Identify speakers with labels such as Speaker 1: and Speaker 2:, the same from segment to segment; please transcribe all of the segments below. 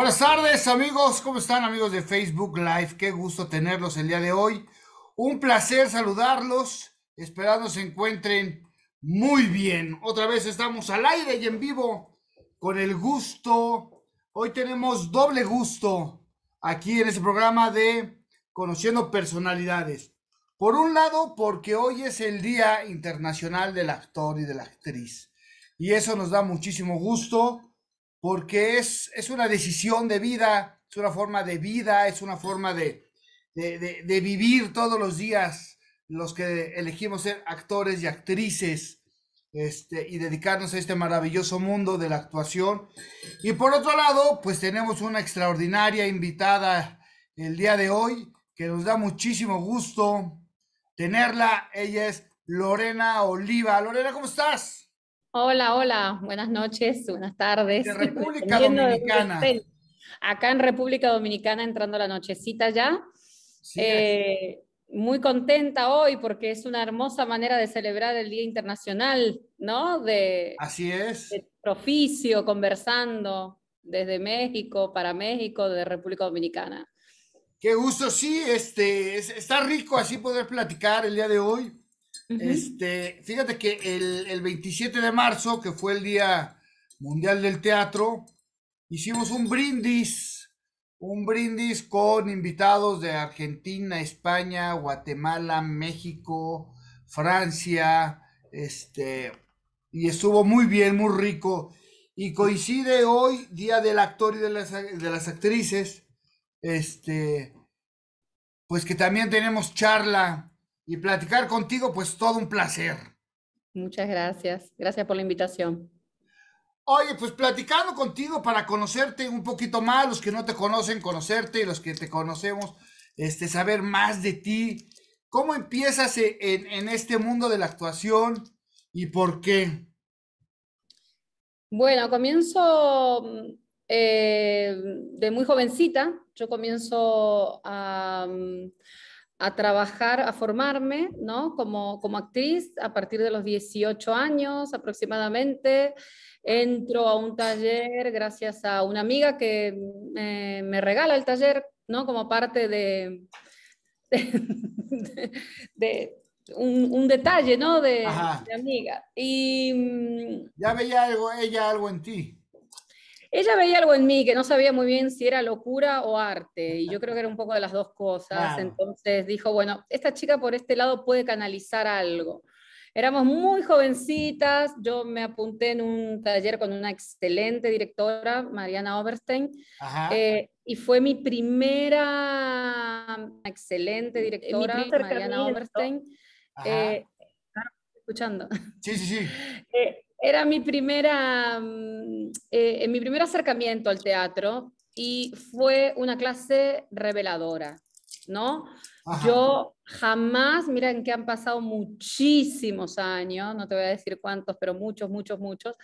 Speaker 1: Buenas tardes amigos, ¿cómo están amigos de Facebook Live? Qué gusto tenerlos el día de hoy. Un placer saludarlos, esperando se encuentren muy bien. Otra vez estamos al aire y en vivo con el gusto. Hoy tenemos doble gusto aquí en este programa de Conociendo Personalidades. Por un lado, porque hoy es el Día Internacional del Actor y de la Actriz. Y eso nos da muchísimo gusto porque es, es una decisión de vida, es una forma de vida, es una forma de, de, vivir todos los días los que elegimos ser actores y actrices este, y dedicarnos a este maravilloso mundo de la actuación. Y por otro lado, pues tenemos una extraordinaria invitada el día de hoy que nos da muchísimo gusto tenerla. Ella es Lorena Oliva. Lorena, ¿cómo estás?
Speaker 2: Hola, hola, buenas noches, buenas tardes.
Speaker 1: De República Dominicana.
Speaker 2: Acá en República Dominicana entrando la nochecita ya. Eh, muy contenta hoy porque es una hermosa manera de celebrar el Día Internacional, ¿no? De,
Speaker 1: Así es.
Speaker 2: De proficio, conversando desde México, para México, de República Dominicana.
Speaker 1: Qué gusto, sí, este, está rico así poder platicar el día de hoy. Este, fíjate que el, el, 27 de marzo, que fue el Día Mundial del Teatro, hicimos un brindis, un brindis con invitados de Argentina, España, Guatemala, México, Francia, este, y estuvo muy bien, muy rico. Y coincide hoy, Día del Actor y de las, de las Actrices, este, pues que también tenemos charla y platicar contigo, pues todo un placer.
Speaker 2: Muchas gracias. Gracias por la invitación.
Speaker 1: Oye, pues platicando contigo para conocerte un poquito más, los que no te conocen, conocerte, y los que te conocemos, este, saber más de ti. ¿Cómo empiezas en, en este mundo de la actuación y por qué?
Speaker 2: Bueno, comienzo eh, de muy jovencita. Yo comienzo a a trabajar, a formarme, ¿no? Como, como actriz a partir de los 18 años aproximadamente. Entro a un taller gracias a una amiga que me regala el taller, ¿no? Como parte de, de, un, detalle, ¿no? De, de, amiga. Y,
Speaker 1: mm, ya veía algo, ella algo en ti.
Speaker 2: Ella veía algo en mí que no sabía muy bien si era locura o arte, y yo creo que era un poco de las dos cosas. Entonces dijo, bueno, esta chica por este lado puede canalizar algo. Éramos muy jovencitas, yo me apunté en un taller con una excelente directora, Mariana Oberstein, eh, y fue mi primera excelente directora, Mariana Oberstein. Eh, escuchando.
Speaker 1: Sí, sí, sí.
Speaker 2: Eh, era mi primera, mm, eh, mi primer acercamiento al teatro y fue una clase reveladora, ¿no? Yo jamás, miren que han pasado muchísimos años, no te voy a decir cuántos, pero muchos, muchos, muchos,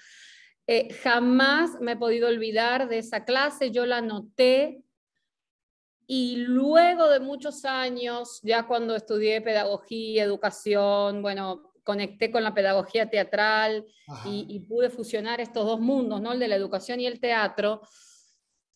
Speaker 2: eh, jamás me he podido olvidar de esa clase, yo la noté y luego de muchos años, ya cuando estudié pedagogía, educación, bueno, conecté con la pedagogía teatral y, pude fusionar estos dos mundos, ¿no? el de la educación y el teatro,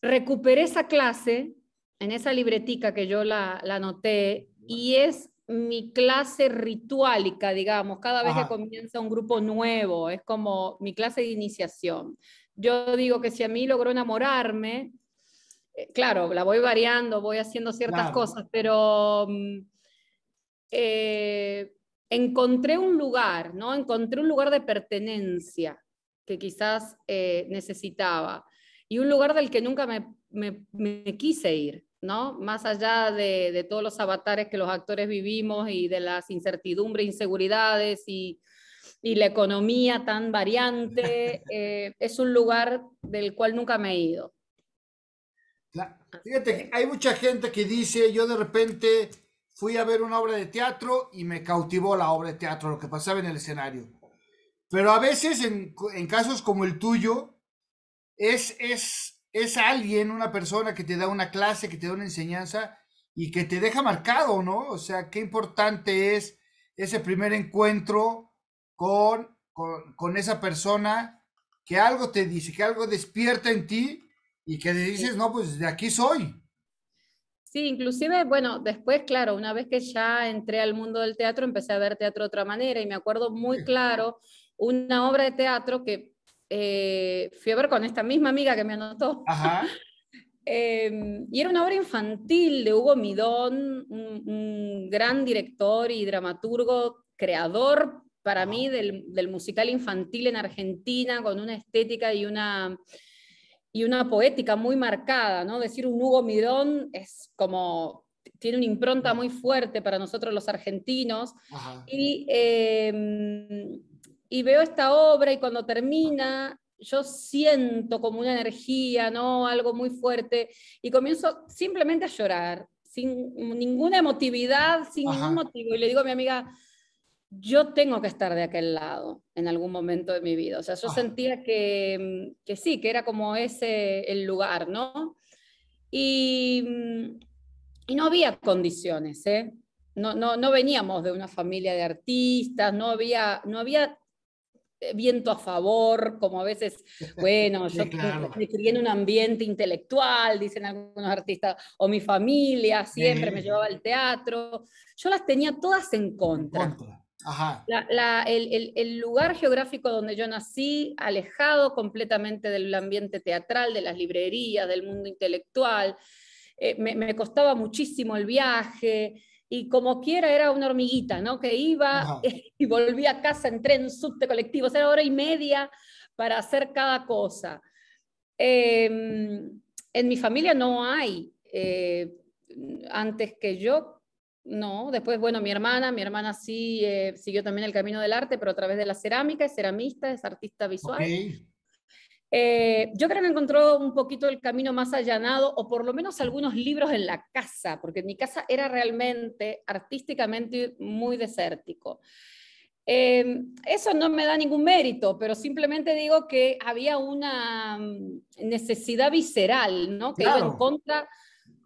Speaker 2: recuperé esa clase en esa libretica que yo la, la anoté y es mi clase ritualica, digamos, cada vez que comienza un grupo nuevo, es como mi clase de iniciación. Yo digo que si a mí logró enamorarme, eh, claro, la voy variando, voy haciendo ciertas cosas, pero mm, eh, encontré un lugar, ¿no? Encontré un lugar de pertenencia que quizás eh, necesitaba y un lugar del que nunca me, quise ir, ¿no? Más allá de, todos los avatares que los actores vivimos y de las incertidumbres, inseguridades y, la economía tan variante, eh, es un lugar del cual nunca me he ido.
Speaker 1: Fíjate, hay mucha gente que dice, yo de repente fui a ver una obra de teatro y me cautivó la obra de teatro, lo que pasaba en el escenario. Pero a veces, en, casos como el tuyo, es, es, es alguien, una persona que te da una clase, que te da una enseñanza y que te deja marcado, ¿no? O sea, qué importante es ese primer encuentro con, con, con esa persona que algo te dice, que algo despierta en ti Y que dices, no, pues de aquí soy.
Speaker 2: Sí, inclusive, bueno, después, claro, una vez que ya entré al mundo del teatro, empecé a ver teatro de otra manera y me acuerdo muy claro una obra de teatro que eh, fui a ver con esta misma amiga que me anotó. Em, y era una obra infantil de Hugo Midón, un, gran director y dramaturgo, creador para mí del, del, musical infantil en Argentina, con una estética y una, y una poética muy marcada, ¿no? Decir un Hugo Midón es como, tiene una impronta muy fuerte para nosotros los argentinos. Y, em, y veo esta obra y cuando termina, yo siento como una energía, ¿no? Algo muy fuerte y comienzo simplemente a llorar, sin ninguna emotividad, sin ningún motivo. Y le digo a mi amiga, yo tengo que estar de aquel lado en algún momento de mi vida. O sea, yo sentía que, que, sí, que era como ese el lugar, ¿no? Y, y no había condiciones, ¿eh? No, no, no, veníamos de una familia de artistas, no había, no había eh, viento a favor, como a veces, bueno, yo me crié en un ambiente intelectual, dicen algunos artistas, o mi familia siempre me llevaba al teatro. Yo las tenía todas en contra. El, lugar geográfico donde yo nací, alejado completamente del ambiente teatral, de las librerías, del mundo intelectual, eh, me, me, costaba muchísimo el viaje, y como quiera era una hormiguita, ¿no? Que iba y volvía a casa en tren, subte, colectivo, o sea, hora y media para hacer cada cosa. Em, en mi familia no hay, eh, antes que yo, no. Después, bueno, mi hermana, mi hermana sí eh, siguió también el camino del arte, pero a través de la cerámica, es ceramista, es artista visual. Eh, yo creo que encontró un poquito el camino más allanado, o por lo menos algunos libros en la casa, porque mi casa era realmente artísticamente muy desértico. Eh, eso no me da ningún mérito, pero simplemente digo que había una mm, necesidad visceral, ¿no? Que iba en contra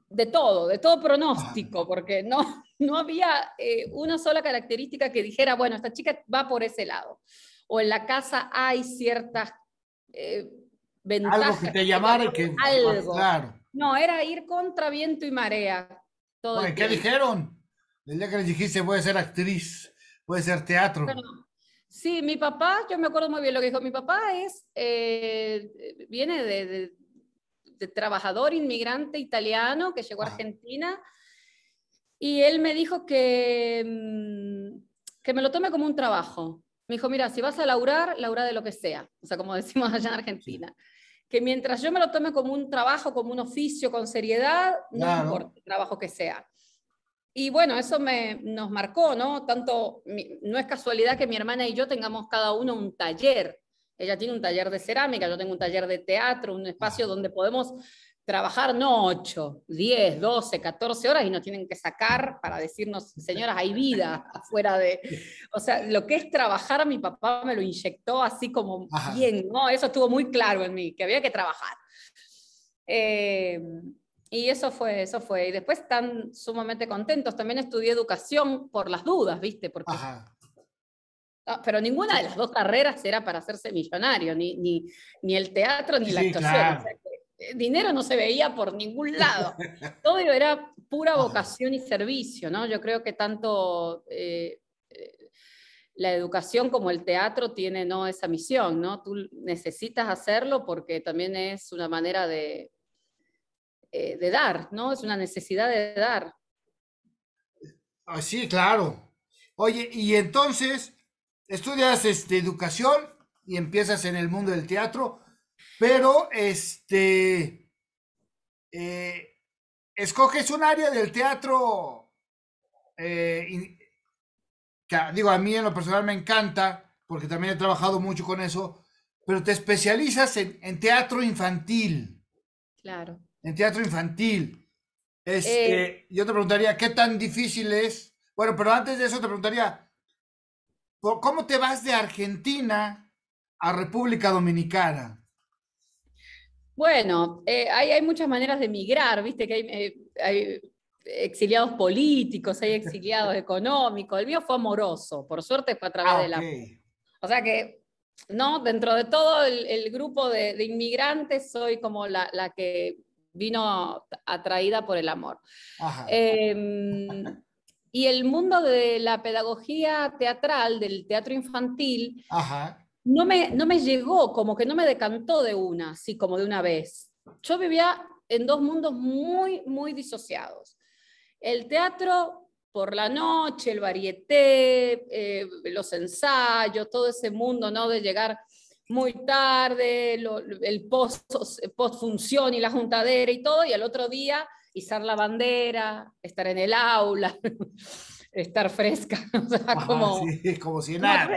Speaker 2: de todo, de todo pronóstico, porque no, no había eh, una sola característica que dijera, bueno, esta chica va por ese lado. O en la casa hay ciertas eh,
Speaker 1: algo que te llamara que...
Speaker 2: Algo. No, era ir contra viento y marea.
Speaker 1: Todo ¿Qué dijeron? El día que les dijiste, voy a ser actriz, voy a ser teatro.
Speaker 2: sí, mi papá, yo me acuerdo muy bien lo que dijo. Mi papá es, eh, viene de, trabajador inmigrante italiano que llegó a Argentina y él me dijo que, mm, que me lo tome como un trabajo. Me dijo, mira, si vas a laurar, laura de lo que sea, o sea, como decimos allá en Argentina. Que mientras yo me lo tome como un trabajo, como un oficio, con seriedad, no importa el trabajo que sea. Y bueno, eso me, nos marcó, ¿no? Tanto, no es casualidad que mi hermana y yo tengamos cada uno un taller. Ella tiene un taller de cerámica, yo tengo un taller de teatro, un espacio donde podemos trabajar no 8, 10, 12, 14 horas y nos tienen que sacar para decirnos, señoras, hay vida afuera de... O sea, lo que es trabajar, mi papá me lo inyectó así como bien, ¿no? Eso estuvo muy claro en mí, que había que trabajar. Eh, y eso fue, eso fue. Y después están sumamente contentos. También estudié educación por las dudas, ¿viste? Porque... pero ninguna de las dos carreras era para hacerse millonario, ni, ni, ni el teatro ni la actuación. Eh, dinero no se veía por ningún lado. Todo era pura vocación y servicio, ¿no? Yo creo que tanto eh, eh, la educación como el teatro tienen ¿no? esa misión, ¿no? Tú necesitas hacerlo porque también es una manera de, de dar, ¿no? Es una necesidad de dar.
Speaker 1: Ah, sí, claro. Oye, y entonces estudias este, educación y empiezas en el mundo del teatro pero este eh, escoges un área del teatro eh, que, digo, a mí en lo personal me encanta, porque también he trabajado mucho con eso, pero te especializas en, teatro infantil.
Speaker 2: Claro.
Speaker 1: En teatro infantil. Este, eh. yo te preguntaría, ¿qué tan difícil es? Bueno, pero antes de eso te preguntaría, ¿cómo te vas de Argentina a República Dominicana?
Speaker 2: Bueno, eh, hay, muchas maneras de emigrar, viste que hay, eh, exiliados políticos, hay exiliados económicos. El mío fue amoroso, por suerte fue a través ah, de la... O sea que ¿no? Dentro de todo el, grupo de, inmigrantes, soy como la, que vino atraída por el amor. Em, y el mundo de la pedagogía teatral, del teatro infantil, No, me, no me llegó, como que no me decantó de una, así como de una vez. Yo vivía en dos mundos muy, muy disociados. El teatro por la noche, el varieté, eh, los ensayos, todo ese mundo, ¿no? De llegar muy tarde, el post, post función y la juntadera y todo, y al otro día izar la bandera, estar en el aula, estar fresca, o sea, como,
Speaker 1: como si nada.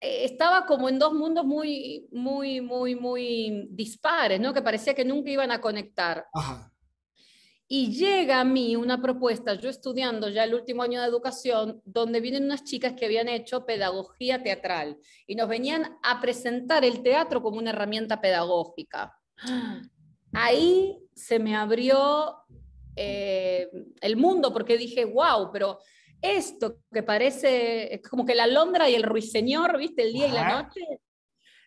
Speaker 2: Eh, estaba como en dos mundos muy, muy, muy, muy dispares, ¿no? Que parecía que nunca iban a conectar. Y llega a mí una propuesta, yo estudiando ya el último año de educación, donde vienen unas chicas que habían hecho pedagogía teatral y nos venían a presentar el teatro como una herramienta pedagógica. Ahí se me abrió eh, el mundo porque dije, wow, pero esto que parece como que la Londra y el ruiseñor, ¿viste? El día y la noche,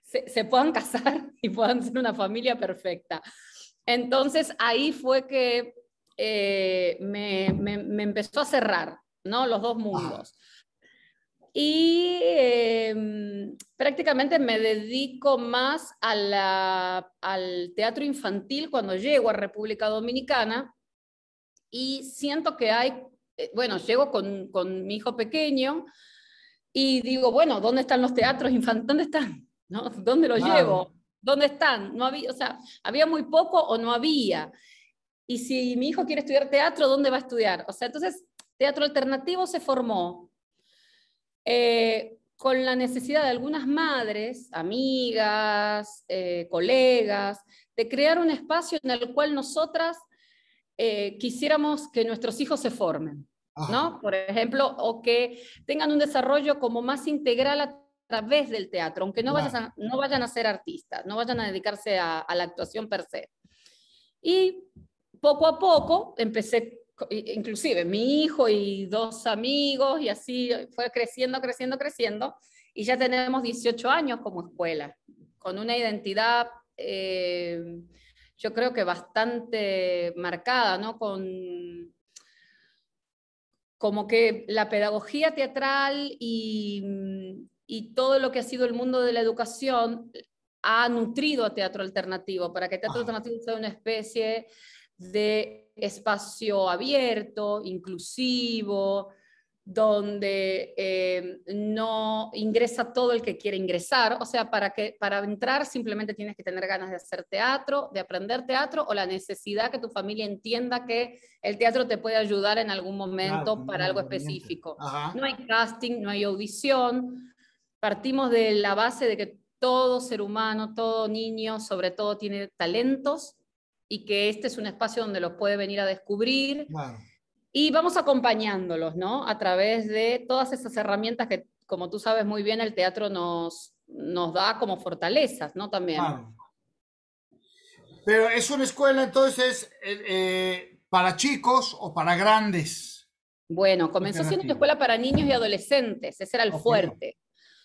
Speaker 2: se, puedan casar y puedan ser una familia perfecta. Entonces ahí fue que eh, me, me, empezó a cerrar, ¿no? Los dos mundos. Y em, prácticamente me dedico más a la, al teatro infantil cuando llego a República Dominicana y siento que hay eh, bueno, llego con, con, mi hijo pequeño y digo, bueno, ¿dónde están los teatros infantiles? ¿Dónde están? ¿No? ¿Dónde los llevo? ¿Dónde están? No había, o sea, había muy poco o no había. Y si mi hijo quiere estudiar teatro, ¿dónde va a estudiar? O sea, entonces, teatro alternativo se formó eh, con la necesidad de algunas madres, amigas, eh, colegas, de crear un espacio en el cual nosotras eh, quisiéramos que nuestros hijos se formen, ¿no? Por ejemplo, o que tengan un desarrollo como más integral a través del teatro, aunque no, vayan, a, no vayan a ser artistas, no vayan a dedicarse a, la actuación per se. Y poco a poco empecé, inclusive mi hijo y dos amigos, y así fue creciendo, creciendo, creciendo, y ya tenemos 18 años como escuela, con una identidad eh, yo creo que bastante marcada, ¿no? Con como que la pedagogía teatral y, y, todo lo que ha sido el mundo de la educación ha nutrido a teatro alternativo, para que teatro alternativo sea una especie de espacio abierto, inclusivo, donde eh, no ingresa todo el que quiere ingresar. O sea, para, que, para entrar simplemente tienes que tener ganas de hacer teatro, de aprender teatro o la necesidad que tu familia entienda que el teatro te puede ayudar en algún momento para algo específico. No hay casting, no hay audición. Partimos de la base de que todo ser humano, todo niño, sobre todo, tiene talentos y que este es un espacio donde los puede venir a descubrir. Y vamos acompañándolos, ¿no? A través de todas esas herramientas que, como tú sabes muy bien, el teatro nos, nos da como fortalezas, ¿no? También.
Speaker 1: Pero es una escuela entonces eh, eh, para chicos o para grandes.
Speaker 2: Bueno, comenzó siendo una escuela para niños y adolescentes, ese era el fuerte.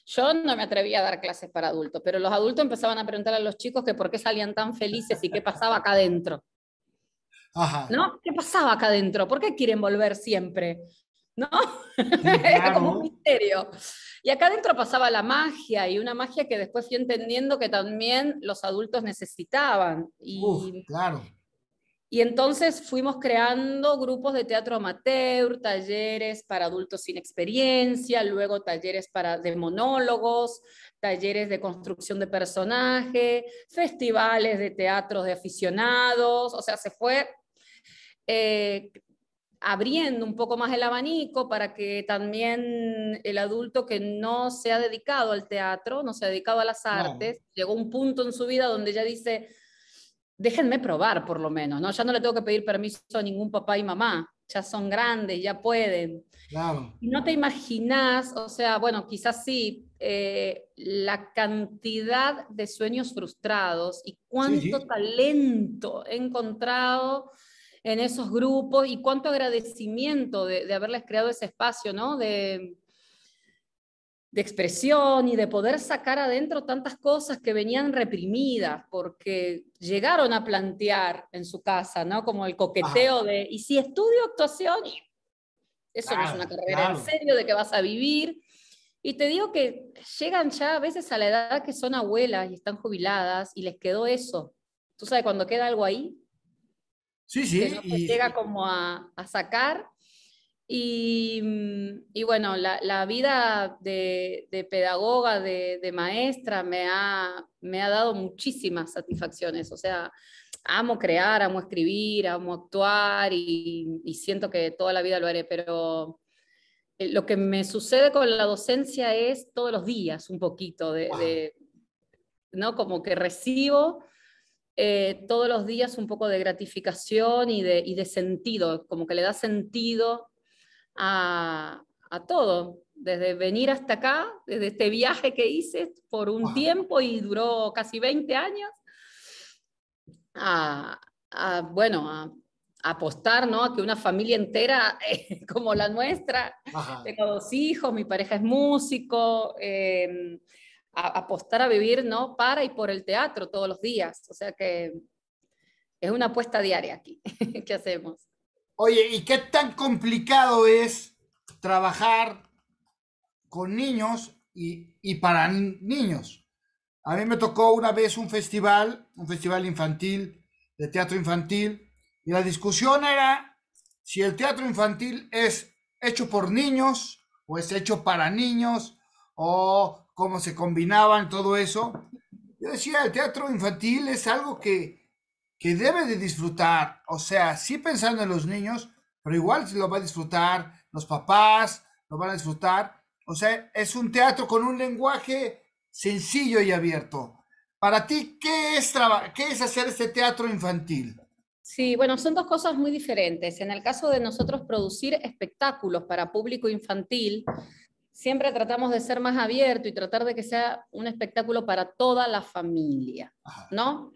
Speaker 2: Yo no me atrevía a dar clases para adultos, pero los adultos empezaban a preguntar a los chicos que por qué salían tan felices y qué pasaba acá adentro. ¿No? ¿Qué pasaba acá adentro? ¿Por qué quieren volver siempre? ¿No? Era como un misterio. Y acá adentro pasaba la magia y una magia que después fui entendiendo que también los adultos necesitaban. Y,
Speaker 1: claro.
Speaker 2: Y entonces fuimos creando grupos de teatro amateur, talleres para adultos sin experiencia, luego talleres para, de monólogos, talleres de construcción de personaje, festivales de teatros de aficionados, o sea, se fue eh, abriendo un poco más el abanico para que también el adulto que no se ha dedicado al teatro, no se ha dedicado a las artes, llegó un punto en su vida donde ya dice, déjenme probar por lo menos, ¿no? Ya no le tengo que pedir permiso a ningún papá y mamá, ya son grandes, ya pueden. Y no te imaginas, o sea, bueno, quizás sí, eh, la cantidad de sueños frustrados y cuánto talento he encontrado en esos grupos y cuánto agradecimiento de, haberles creado ese espacio, ¿no? De, de expresión y de poder sacar adentro tantas cosas que venían reprimidas porque llegaron a plantear en su casa, ¿no? Como el coqueteo de, ¿y si estudio actuación? Eso no es una carrera en serio de que vas a vivir. Y te digo que llegan ya a veces a la edad que son abuelas y están jubiladas y les quedó eso. ¿Tú sabes cuando queda algo ahí?
Speaker 1: Sí, sí.
Speaker 2: Que no llega como a, a sacar Mm, y, bueno, la, vida de, pedagoga, de, maestra, me ha, me ha dado muchísimas satisfacciones. O sea, amo crear, amo escribir, amo actuar y, siento que toda la vida lo haré, pero eh, lo que me sucede con la docencia es todos los días un poquito de, ¿no? Como que recibo eh, todos los días un poco de gratificación y de, y de sentido, como que le da sentido a, todo, desde venir hasta acá, desde este viaje que hice por un tiempo y duró casi 20 años, a, bueno, a, apostar, ¿no? A que una familia entera como la nuestra, tengo dos hijos, mi pareja es músico, em, apostar a vivir, ¿no? Para y por el teatro todos los días, o sea que es una apuesta diaria aquí que hacemos.
Speaker 1: Oye, ¿y qué tan complicado es trabajar con niños y, para niños? A mí me tocó una vez un festival, un festival infantil, de teatro infantil, y la discusión era si el teatro infantil es hecho por niños o es hecho para niños o cómo se combinaban todo eso. Yo decía, el teatro infantil es algo que que debe de disfrutar, o sea, sí pensando en los niños, pero igual lo va a disfrutar los papás, lo van a disfrutar. O sea, es un teatro con un lenguaje sencillo y abierto. Para ti, ¿qué es, qué es hacer este teatro infantil?
Speaker 2: Sí, bueno, son dos cosas muy diferentes. En el caso de nosotros producir espectáculos para público infantil, siempre tratamos de ser más abierto y tratar de que sea un espectáculo para toda la familia, ¿no?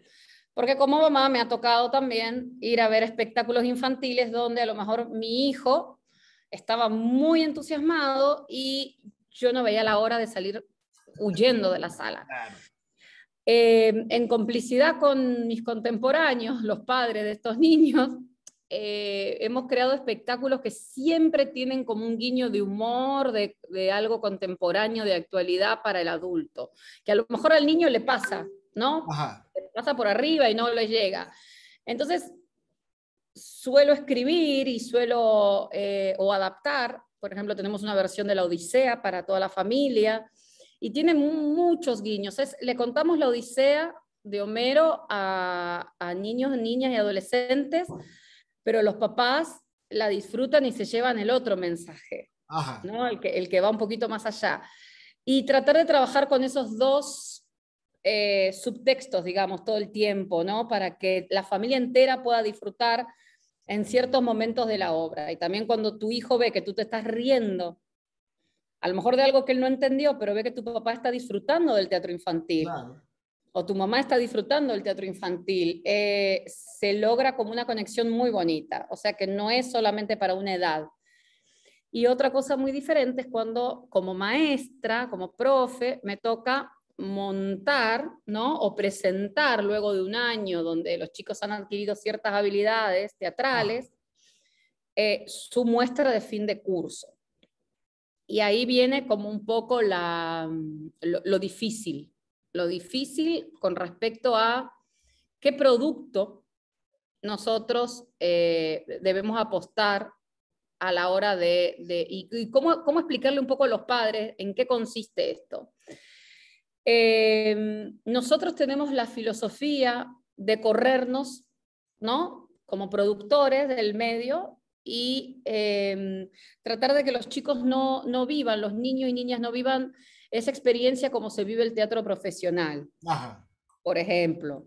Speaker 2: Porque como mamá me ha tocado también ir a ver espectáculos infantiles donde a lo mejor mi hijo estaba muy entusiasmado y yo no veía la hora de salir huyendo de la sala. Eh, en complicidad con mis contemporáneos, los padres de estos niños, eh, hemos creado espectáculos que siempre tienen como un guiño de humor, de, de, algo contemporáneo, de actualidad para el adulto, que a lo mejor al niño le pasa, ¿no? Pasa por arriba y no le llega. Entonces, suelo escribir y suelo eh, o adaptar, por ejemplo, tenemos una versión de la Odisea para toda la familia y tiene muchos guiños. Es, le contamos la Odisea de Homero a, niños, niñas y adolescentes, pero los papás la disfrutan y se llevan el otro mensaje, ¿no? el, que, el que va un poquito más allá. Y tratar de trabajar con esos dos eh, subtextos, digamos, todo el tiempo, ¿no? Para que la familia entera pueda disfrutar en ciertos momentos de la obra. Y también cuando tu hijo ve que tú te estás riendo, a lo mejor de algo que él no entendió, pero ve que tu papá está disfrutando del teatro infantil. O tu mamá está disfrutando del teatro infantil, eh, se logra como una conexión muy bonita. O sea que no es solamente para una edad, y otra cosa muy diferente es cuando como maestra, como profe, me toca montar, ¿no? O presentar luego de un año donde los chicos han adquirido ciertas habilidades teatrales, eh, su muestra de fin de curso. Y ahí viene como un poco la, lo, difícil, lo difícil con respecto a qué producto nosotros eh, debemos apostar a la hora de, y, cómo, cómo, explicarle un poco a los padres en qué consiste esto. Em, nosotros tenemos la filosofía de corrernos, ¿no? Como productores del medio y em, tratar de que los chicos no, no, vivan, los niños y niñas no vivan esa experiencia como se vive el teatro profesional. Por ejemplo,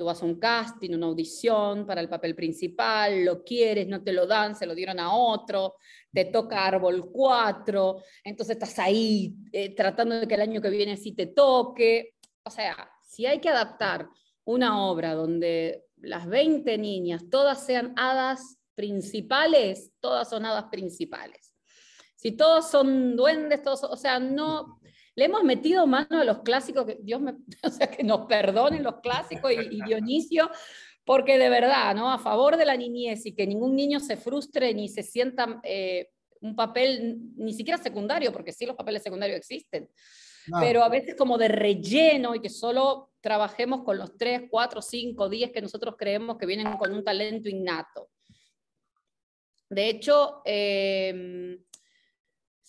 Speaker 2: tú vas a un casting, una audición para el papel principal, lo quieres, no te lo dan, se lo dieron a otro, te toca árbol 4, entonces estás ahí eh, tratando de que el año que viene sí te toque. O sea, si hay que adaptar una obra donde las 20 niñas todas sean hadas principales, todas son hadas principales. Si todos son duendes, todos, o sea, no, le hemos metido mano a los clásicos, que Dios me, o sea, que nos perdonen los clásicos y, Dionisio, porque de verdad, ¿no? A favor de la niñez y que ningún niño se frustre ni se sienta eh, un papel, ni siquiera secundario, porque sí los papeles secundarios existen, pero a veces como de relleno y que solo trabajemos con los 3, 4, 5, 10 que nosotros creemos que vienen con un talento innato. De hecho, eh,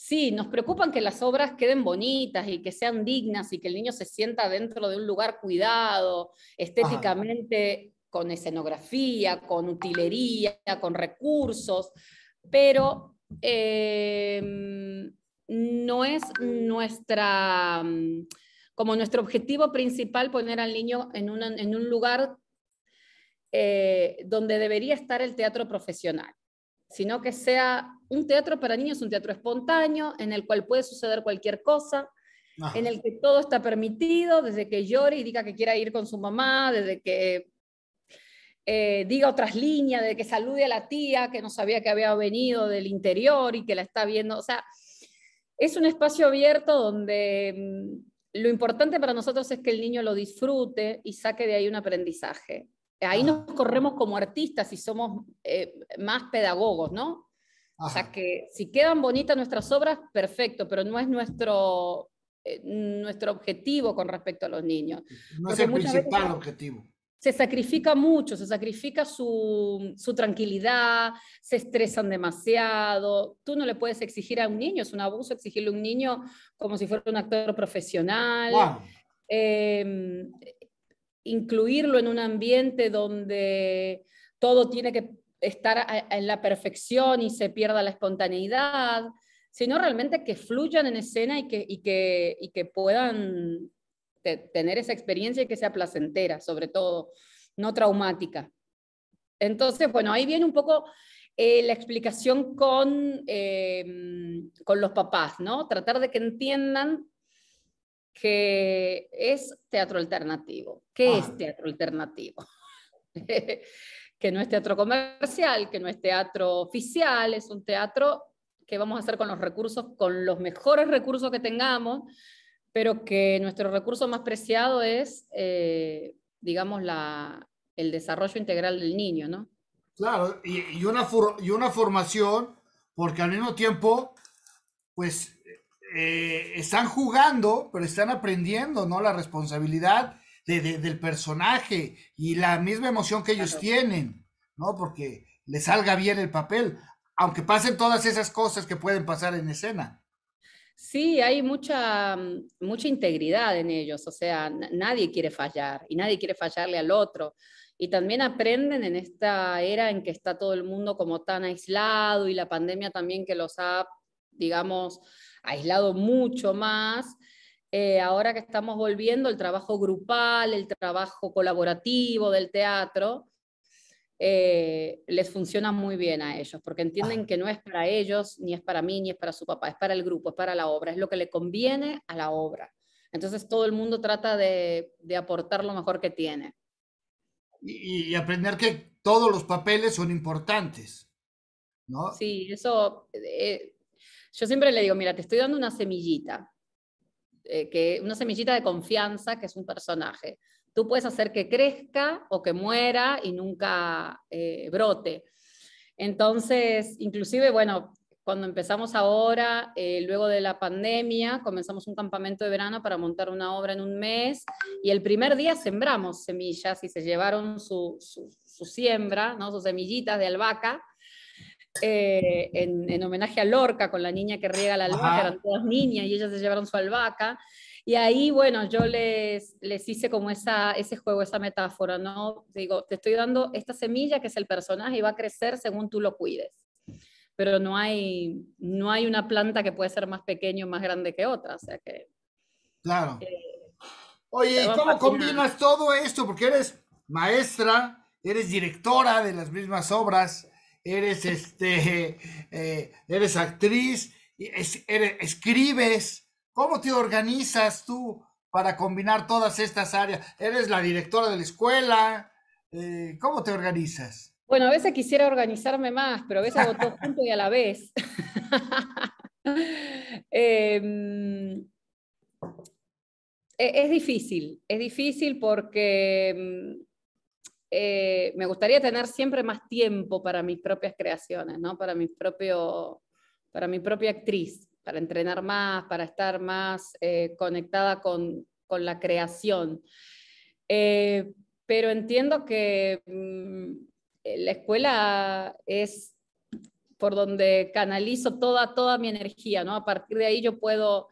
Speaker 2: Sí, nos preocupan que las obras queden bonitas y que sean dignas y que el niño se sienta dentro de un lugar cuidado, estéticamente, con escenografía, con utilería, con recursos, pero em, no es nuestra, como nuestro objetivo principal poner al niño en, un lugar eh, donde debería estar el teatro profesional sino que sea un teatro para niños, un teatro espontáneo, en el cual puede suceder cualquier cosa, en el que todo está permitido, desde que llore y diga que quiera ir con su mamá, desde que eh, diga otras líneas, de que salude a la tía que no sabía que había venido del interior y que la está viendo. O sea, es un espacio abierto donde mm, lo importante para nosotros es que el niño lo disfrute y saque de ahí un aprendizaje. Ahí nos corremos como artistas y somos eh, más pedagogos, ¿no? O sea que si quedan bonitas nuestras obras, perfecto, pero no es nuestro, eh, nuestro objetivo con respecto a los niños.
Speaker 1: No es el principal objetivo.
Speaker 2: Se sacrifica mucho, se sacrifica su, su, tranquilidad, se estresan demasiado. Tú no le puedes exigir a un niño, es un abuso exigirle a un niño como si fuera un actor profesional. Wow. Eh, incluirlo en un ambiente donde todo tiene que estar en la perfección y se pierda la espontaneidad, sino realmente que fluyan en escena y que, y que, y que puedan tener esa experiencia y que sea placentera, sobre todo, no traumática. Entonces, bueno, ahí viene un poco eh, la explicación con, eh, con los papás, ¿no? Tratar de que entiendan que es teatro alternativo. ¿Qué es ah. teatro alternativo? que no es teatro comercial, que no es teatro oficial, es un teatro que vamos a hacer con los recursos, con los mejores recursos que tengamos, pero que nuestro recurso más preciado es, eh, digamos, la, el desarrollo integral del niño, ¿no?
Speaker 1: Claro, y, y, una, y una formación, porque al mismo tiempo, pues eh, están jugando, pero están aprendiendo, ¿no? La responsabilidad del personaje y la misma emoción que ellos tienen, ¿no? Porque les salga bien el papel, aunque pasen todas esas cosas que pueden pasar en escena.
Speaker 2: Sí, hay mucha, mucha integridad en ellos, o sea, nadie quiere fallar y nadie quiere fallarle al otro. Y también aprenden en esta era en que está todo el mundo como tan aislado y la pandemia también que los ha, digamos, aislado mucho más. Eh, ahora que estamos volviendo, el trabajo grupal, el trabajo colaborativo del teatro, eh, les funciona muy bien a ellos, porque entienden que no es para ellos, ni es para mí, ni es para su papá, es para el grupo, es para la obra, es lo que le conviene a la obra. Entonces todo el mundo trata de, aportar lo mejor que tiene.
Speaker 1: Y, aprender que todos los papeles son importantes, ¿no?
Speaker 2: Sí, eso, eh, yo siempre le digo, mira, te estoy dando una semillita, eh, que, una semillita de confianza, que es un personaje. Tú puedes hacer que crezca o que muera y nunca eh, brote. Entonces, inclusive, bueno, cuando empezamos ahora, eh, luego de la pandemia, comenzamos un campamento de verano para montar una obra en un mes y el primer día sembramos semillas y se llevaron su, su, siembra, ¿no? sus semillitas de albahaca eh, en, homenaje a Lorca con la niña que riega la albahaca, eran todas niñas y ellas se llevaron su albahaca. Y ahí, bueno, yo les, les hice como esa, ese juego, esa metáfora, ¿no? Digo, te estoy dando esta semilla que es el personaje y va a crecer según tú lo cuides. Pero no hay, no hay una planta que puede ser más pequeño o más grande que otra, o sea que...
Speaker 1: Claro. Eh, Oye, ¿cómo combinas todo esto? Porque eres maestra, eres directora de las mismas obras, eres, este, eh, eres actriz, escribes. ¿Cómo te organizas tú para combinar todas estas áreas? Eres la directora de la escuela. Eh, ¿Cómo te organizas?
Speaker 2: Bueno, a veces quisiera organizarme más, pero a veces hago todo junto y a la vez. Em, e, es difícil, es difícil porque mm, eh, me gustaría tener siempre más tiempo para mis propias creaciones, ¿no? para, mi propio, para mi propia actriz, para entrenar más, para estar más eh, conectada con, con, la creación. Eh, pero entiendo que mm, la escuela es por donde canalizo toda, toda mi energía, ¿no? A partir de ahí yo puedo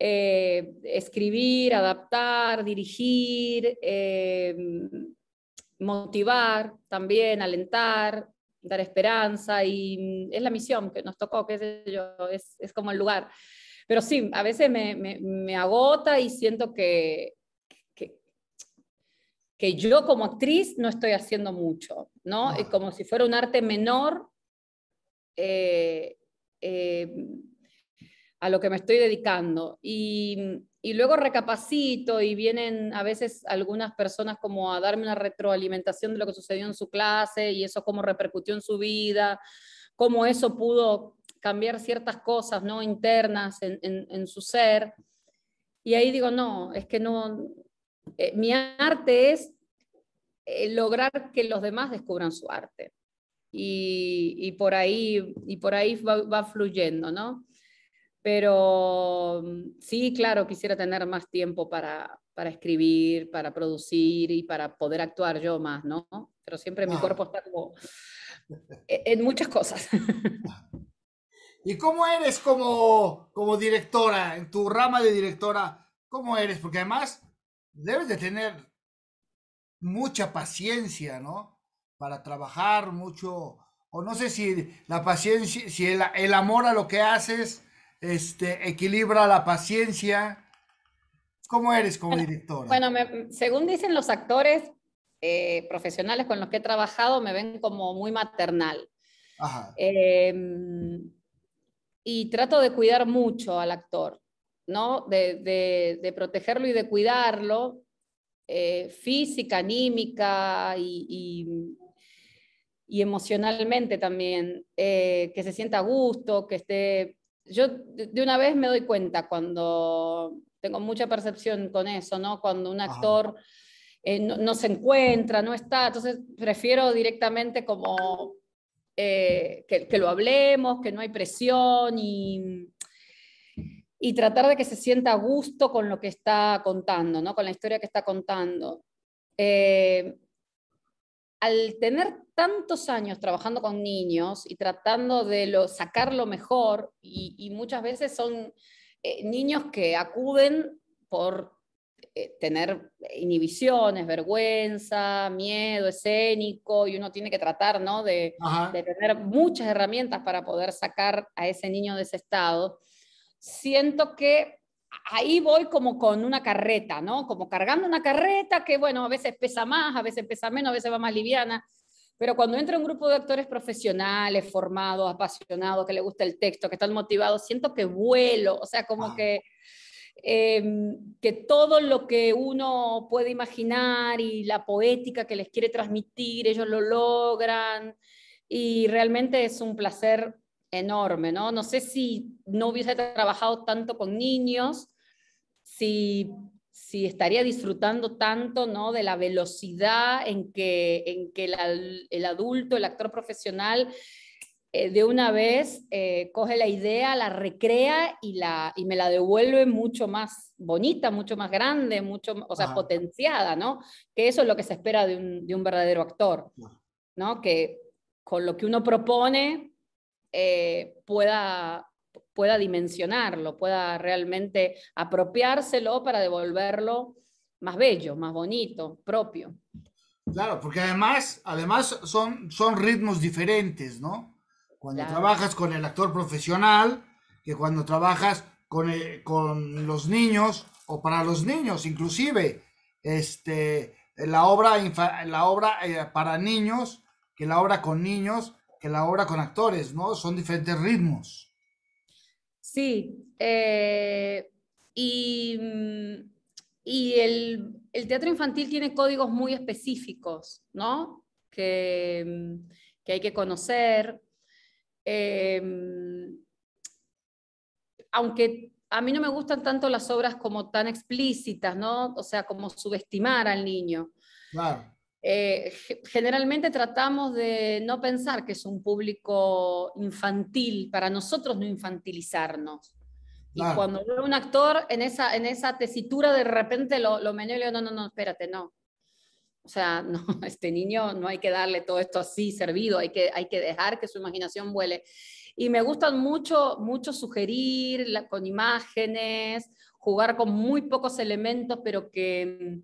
Speaker 2: escribir, adaptar, dirigir, motivar también, alentar, dar esperanza y es la misión que nos tocó, qué sé yo, es, es como el lugar. Pero sí, a veces me, me, agota y siento que, que, que, yo como actriz no estoy haciendo mucho, ¿no? Es como si fuera un arte menor eh, eh, a lo que me estoy dedicando. Y, luego recapacito y vienen a veces algunas personas como a darme una retroalimentación de lo que sucedió en su clase y eso cómo repercutió en su vida, cómo eso pudo cambiar ciertas cosas ¿no? internas en, su ser. Y ahí digo, no, es que no, eh, mi arte es eh, lograr que los demás descubran su arte. Y, por ahí, y por ahí va fluyendo, ¿no? Pero mm, sí, claro, quisiera tener más tiempo para, para escribir, para producir y para poder actuar yo más, ¿no? Pero siempre mi cuerpo está como e, en muchas cosas.
Speaker 1: ¿Y cómo eres como, como directora, en tu rama de directora? ¿Cómo eres? Porque además debes de tener mucha paciencia, ¿no? Para trabajar mucho, o no sé si la paciencia, si el, el amor a lo que haces este, equilibra la paciencia. ¿Cómo eres como directora?
Speaker 2: Bueno, según dicen los actores eh, profesionales con los que he trabajado, me ven como muy maternal. Em, y trato de cuidar mucho al actor, ¿no? De, protegerlo y de cuidarlo, eh, física, anímica y, y, emocionalmente también, eh, que se sienta a gusto, que esté yo de una vez me doy cuenta cuando tengo mucha percepción con eso, ¿no? Cuando un actor eh, no, se encuentra, no está, entonces prefiero directamente como eh, que, lo hablemos, que no hay presión y, y tratar de que se sienta a gusto con lo que está contando, ¿no? Con la historia que está contando. Eh, al tener tantos años trabajando con niños y tratando de lo, sacar lo mejor, y, muchas veces son eh, niños que acuden por eh, tener inhibiciones, vergüenza, miedo escénico, y uno tiene que tratar ¿no? de, de tener muchas herramientas para poder sacar a ese niño de ese estado. Siento que ahí voy como con una carreta, ¿no? Como cargando una carreta que, bueno, a veces pesa más, a veces pesa menos, a veces va más liviana. Pero cuando entra un grupo de actores profesionales, formados, apasionados, que le gusta el texto, que están motivados, siento que vuelo, o sea, como que, em, que todo lo que uno puede imaginar y la poética que les quiere transmitir, ellos lo logran. Y realmente es un placer enorme, ¿no? No sé si no hubiese trabajado tanto con niños, si, si estaría disfrutando tanto, ¿no? De la velocidad en que, en que el adulto, el actor profesional, eh, de una vez eh, coge la idea, la recrea y, la, y me la devuelve mucho más bonita, mucho más grande, mucho, o sea, potenciada, ¿no? Que eso es lo que se espera de un, de un verdadero actor, ¿no? Que con lo que uno propone eh, pueda, pueda dimensionarlo, pueda realmente apropiárselo para devolverlo más bello, más bonito, propio.
Speaker 1: Claro, porque además, además son, son ritmos diferentes, ¿no? Cuando trabajas con el actor profesional, que cuando trabajas con, con los niños, o para los niños inclusive, este, la obra, la obra eh, para niños, que la obra con niños, que la obra con actores, ¿no? Son diferentes ritmos.
Speaker 2: Sí, eh, y, y el, teatro infantil tiene códigos muy específicos, ¿no? Que, hay que conocer. Eh, aunque a mí no me gustan tanto las obras como tan explícitas, ¿no? O sea, como subestimar al niño.
Speaker 1: Claro.
Speaker 2: Eh, generalmente tratamos de no pensar que es un público infantil, para nosotros no infantilizarnos. Y cuando veo un actor en esa, en esa tesitura, de repente lo, lo meneo y digo, no, no, no, espérate, no. O sea, no, este niño no hay que darle todo esto así servido, hay que, hay que dejar que su imaginación vuele. Y me gustan mucho, mucho sugerir con imágenes, jugar con muy pocos elementos, pero que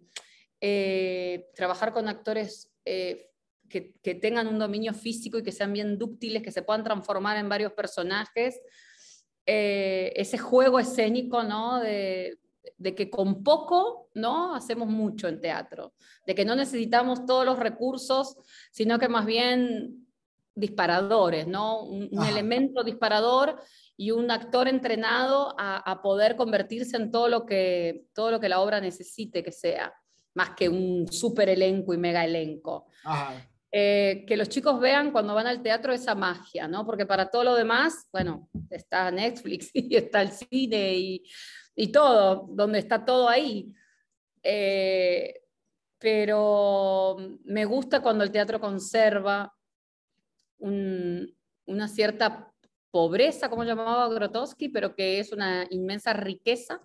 Speaker 2: eh, trabajar con actores eh, que, que, tengan un dominio físico y que sean bien dúctiles, que se puedan transformar en varios personajes. Eh, ese juego escénico, ¿no? De, de que con poco, ¿no? Hacemos mucho en teatro, de que no necesitamos todos los recursos, sino que más bien disparadores, ¿no? Un, elemento disparador y un actor entrenado a, poder convertirse en todo lo, que, todo lo que la obra necesite que sea, más que un super elenco y mega elenco. Eh, que los chicos vean cuando van al teatro esa magia, ¿no? Porque para todo lo demás, bueno, está Netflix y está el cine y, y todo, donde está todo ahí. Eh, pero me gusta cuando el teatro conserva una cierta pobreza, como llamaba Grotowski, pero que es una inmensa riqueza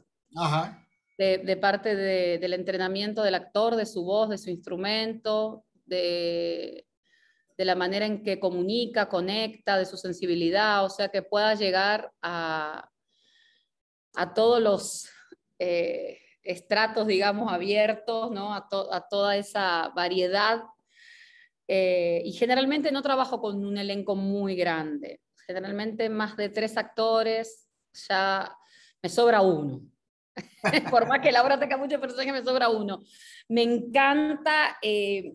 Speaker 2: De, parte del entrenamiento del actor, de su voz, de su instrumento, de, la manera en que comunica, conecta, de su sensibilidad, o sea, que pueda llegar a, a todos los eh, estratos, digamos, abiertos, ¿no? a, a toda esa variedad eh, y generalmente no trabajo con un elenco muy grande. Generalmente más de tres actores, ya me sobra uno. Por más que la obra tenga muchos personajes, me sobra uno. Me encanta eh,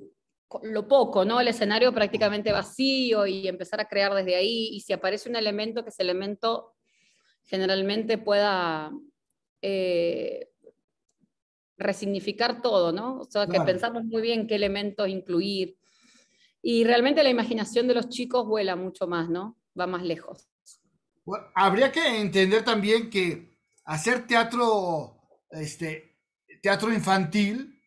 Speaker 2: lo poco, ¿no? El escenario prácticamente vacío y empezar a crear desde ahí. Y si aparece un elemento, que ese elemento generalmente pueda eh, resignificar todo, ¿no? O sea, que pensamos muy bien qué elementos incluir y realmente la imaginación de los chicos vuela mucho más, ¿no? Va más lejos.
Speaker 1: habría que entender también que hacer teatro, este, teatro infantil,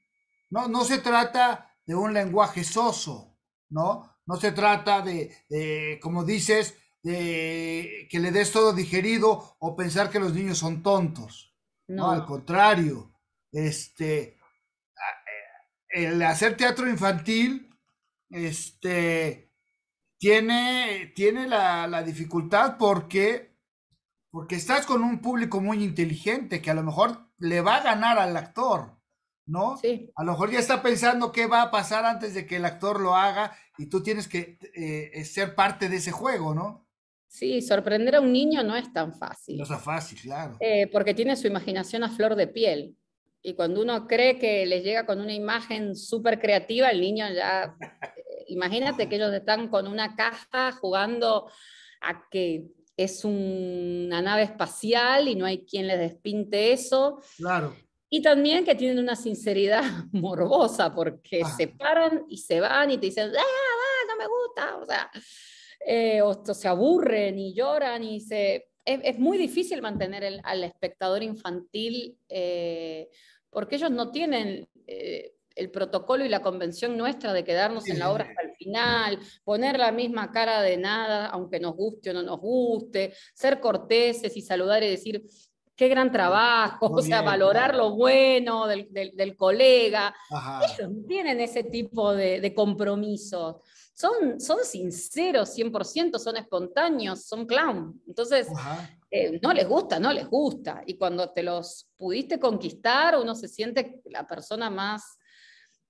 Speaker 1: no, no se trata de un lenguaje soso, ¿no? No se trata de, como dices, de que le des todo digerido o pensar que los niños son tontos. No, al contrario, este, el hacer teatro infantil este, tiene, tiene la, dificultad porque, porque estás con un público muy inteligente que a lo mejor le va a ganar al actor, ¿no?
Speaker 2: Sí.
Speaker 1: A lo mejor ya está pensando qué va a pasar antes de que el actor lo haga y tú tienes que eh, ser parte de ese juego, ¿no?
Speaker 2: Sí, sorprender a un niño no es tan fácil.
Speaker 1: No es tan fácil, claro.
Speaker 2: Eh, porque tiene su imaginación a flor de piel. Y cuando uno cree que les llega con una imagen súper creativa, el niño ya imagínate que ellos están con una caja jugando a que es una nave espacial y no hay quien les despinte eso.
Speaker 1: Claro.
Speaker 2: Y también que tienen una sinceridad morbosa porque ah. se paran y se van y te dicen, ah, no me gusta, o sea, eh, o, se aburren y lloran y se... Es, muy difícil mantener al espectador infantil eh, porque ellos no tienen... Eh, el protocolo y la convención nuestra de quedarnos en la obra hasta el final, poner la misma cara de nada, aunque nos guste o no nos guste, ser corteses y saludar y decir, qué gran trabajo, o sea, valorar lo bueno del, del, colega. Ellos tienen ese tipo de, de compromisos. Son, son sinceros 100%, son espontáneos, son clown. Entonces, eh, no les gusta, no les gusta. Y cuando te los pudiste conquistar, uno se siente la persona más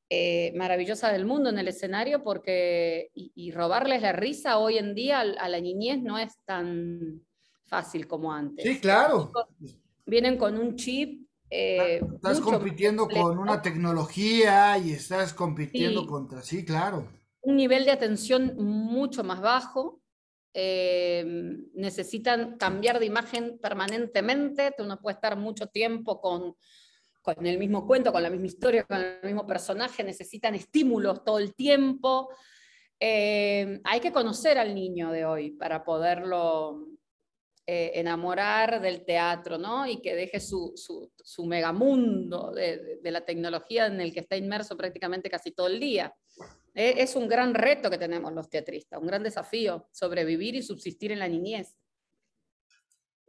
Speaker 2: eh, maravillosa del mundo en el escenario porque y, robarles la risa hoy en día a, la niñez no es tan fácil como antes.
Speaker 1: Sí, claro.
Speaker 2: Vienen con un chip. Eh,
Speaker 1: estás compitiendo con una tecnología y estás compitiendo contra, sí, claro.
Speaker 2: Un nivel de atención mucho más bajo. Eh, necesitan cambiar de imagen permanentemente, uno puede estar mucho tiempo con con el mismo cuento, con la misma historia, con el mismo personaje, necesitan estímulos todo el tiempo. Eh, hay que conocer al niño de hoy para poderlo eh, enamorar del teatro, ¿no? Y que deje su, su, megamundo de, de, la tecnología en el que está inmerso prácticamente casi todo el día. E, es un gran reto que tenemos los teatristas, un gran desafío, sobrevivir y subsistir en la niñez.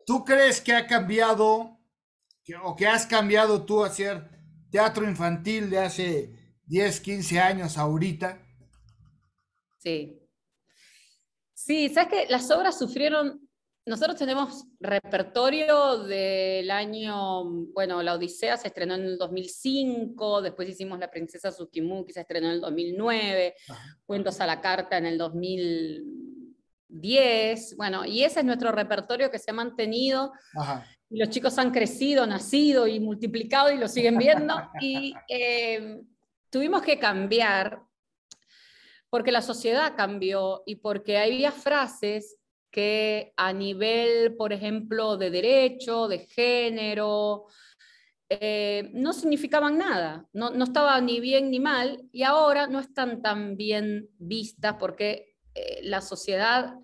Speaker 1: ¿Tú crees que ha cambiado o que has cambiado tú a hacer teatro infantil de hace 10, 15 años ahorita?
Speaker 2: Sí. Sí, sabes que las obras sufrieron nosotros tenemos repertorio del año, bueno, La Odisea se estrenó en el 2005, después hicimos La Princesa Tsukimuki, se estrenó en el 2009, Cuentos a la Carta en el 2010, bueno, y ese es nuestro repertorio que se ha mantenido. Y los chicos han crecido, nacido y multiplicado y lo siguen viendo. y eh, tuvimos que cambiar porque la sociedad cambió y porque había frases que a nivel, por ejemplo, de derecho, de género, eh, no significaban nada, no, no estaban ni bien ni mal y ahora no están tan bien vistas porque eh, la sociedad,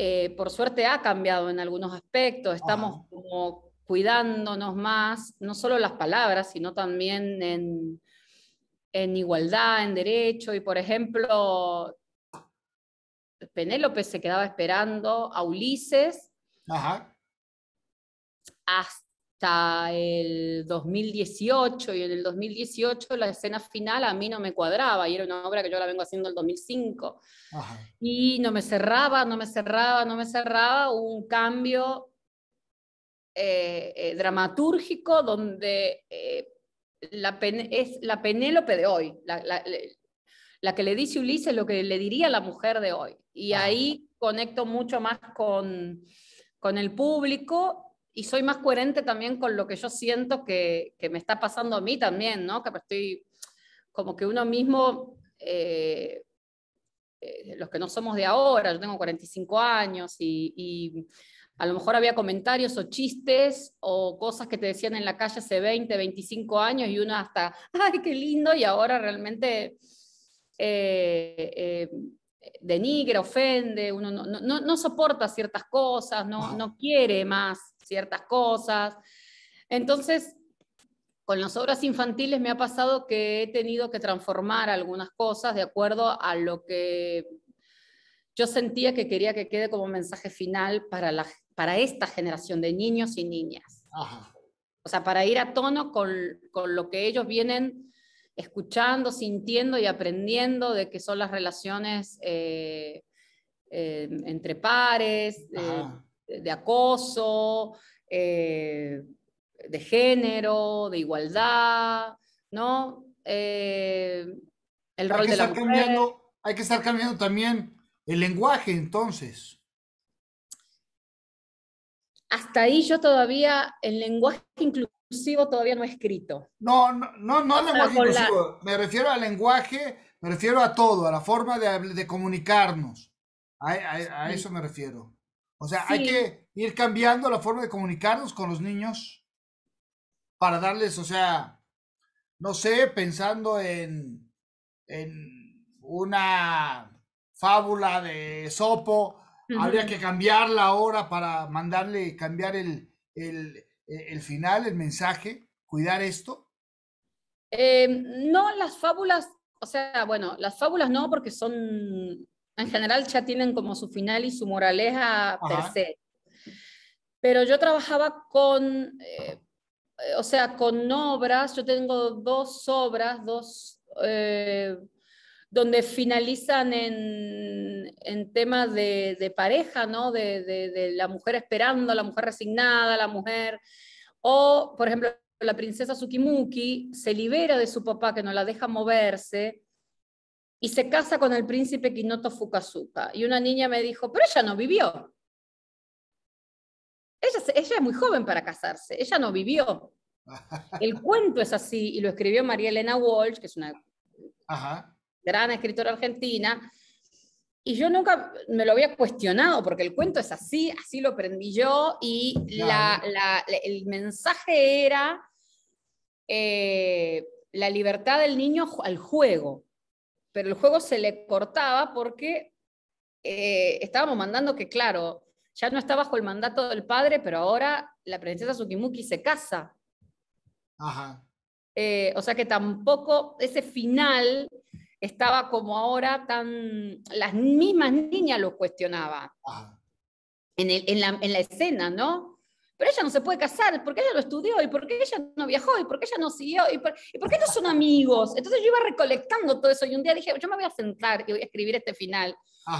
Speaker 2: eh, por suerte, ha cambiado en algunos aspectos, estamos como cuidándonos más, no solo las palabras, sino también en, en igualdad, en derecho. Y, por ejemplo, Penélope se quedaba esperando a Ulises hasta el 2018 y en el 2018 la escena final a mí no me cuadraba y era una obra que yo la vengo haciendo en el 2005 y no me cerraba, no me cerraba, no me cerraba, un cambio eh, eh, dramatúrgico donde eh, la es la Penélope de hoy, la que le dice Ulises lo que le diría la mujer de hoy. Y ahí conecto mucho más con, con, el público y soy más coherente también con lo que yo siento que, que me está pasando a mí también, ¿no? Que estoy como que uno mismo, eh, eh, los que no somos de ahora, yo tengo 45 años y, a lo mejor había comentarios o chistes o cosas que te decían en la calle hace 20, 25 años y uno hasta, ay, qué lindo, y ahora realmente eh, denigra, ofende, uno no, soporta ciertas cosas, no, quiere más ciertas cosas. Entonces, con las obras infantiles me ha pasado que he tenido que transformar algunas cosas de acuerdo a lo que yo sentía que quería que quede como mensaje final para, la, para esta generación de niños y niñas. O sea, para ir a tono con, con lo que ellos vienen escuchando, sintiendo y aprendiendo de qué son las relaciones eh, eh, entre pares, de, acoso, eh, de género, de igualdad, ¿no? el rol de la mujer.
Speaker 1: hay que estar cambiando también el lenguaje, entonces.
Speaker 2: Hasta ahí yo todavía, el lenguaje inclusive inclusivo todavía no escrito.
Speaker 1: No, no, no, no al lenguaje inclusivo. Me refiero al lenguaje, me refiero a todo, a la forma de, de comunicarnos. A, a, eso me refiero. O sea, hay que ir cambiando la forma de comunicarnos con los niños para darles, o sea, no sé, pensando en, en una fábula de Sopo, habría que cambiarla ahora para mandarle, cambiar el, el, el final, el mensaje, cuidar esto?
Speaker 2: Em, no, las fábulas, o sea, bueno, las fábulas no, porque son, en general ya tienen como su final y su moraleja per se. Pero yo trabajaba con, eh, o sea, con obras, yo tengo dos obras, dos, eh, donde finalizan en, en temas de, de, pareja, ¿no? De, de, de, la mujer esperando, la mujer resignada, la mujer... O, por ejemplo, la princesa Tsukimuki se libera de su papá que no la deja moverse y se casa con el príncipe Kinoto Fukazuka. Y una niña me dijo, pero ella no vivió. Ella, ella es muy joven para casarse, ella no vivió. El cuento es así y lo escribió María Elena Walsh, que es una Ajá gran escritora argentina, y yo nunca me lo había cuestionado, porque el cuento es así, así lo aprendí yo, y la, el mensaje era eh, la libertad del niño al juego, pero el juego se le cortaba porque eh, estábamos mandando que, claro, ya no está bajo el mandato del padre, pero ahora la princesa Tsukimuki se casa.
Speaker 1: Ajá.
Speaker 2: Eh, o sea que tampoco ese final estaba como ahora tan... Las mismas niñas lo cuestionaban. En, en, la, en la escena, ¿no? pero ella no se puede casar, porque ella lo estudió, y porque ella no viajó, y porque ella no siguió, y, por, y porque ellos son amigos. Entonces yo iba recolectando todo eso, y un día dije, yo me voy a sentar y voy a escribir este final.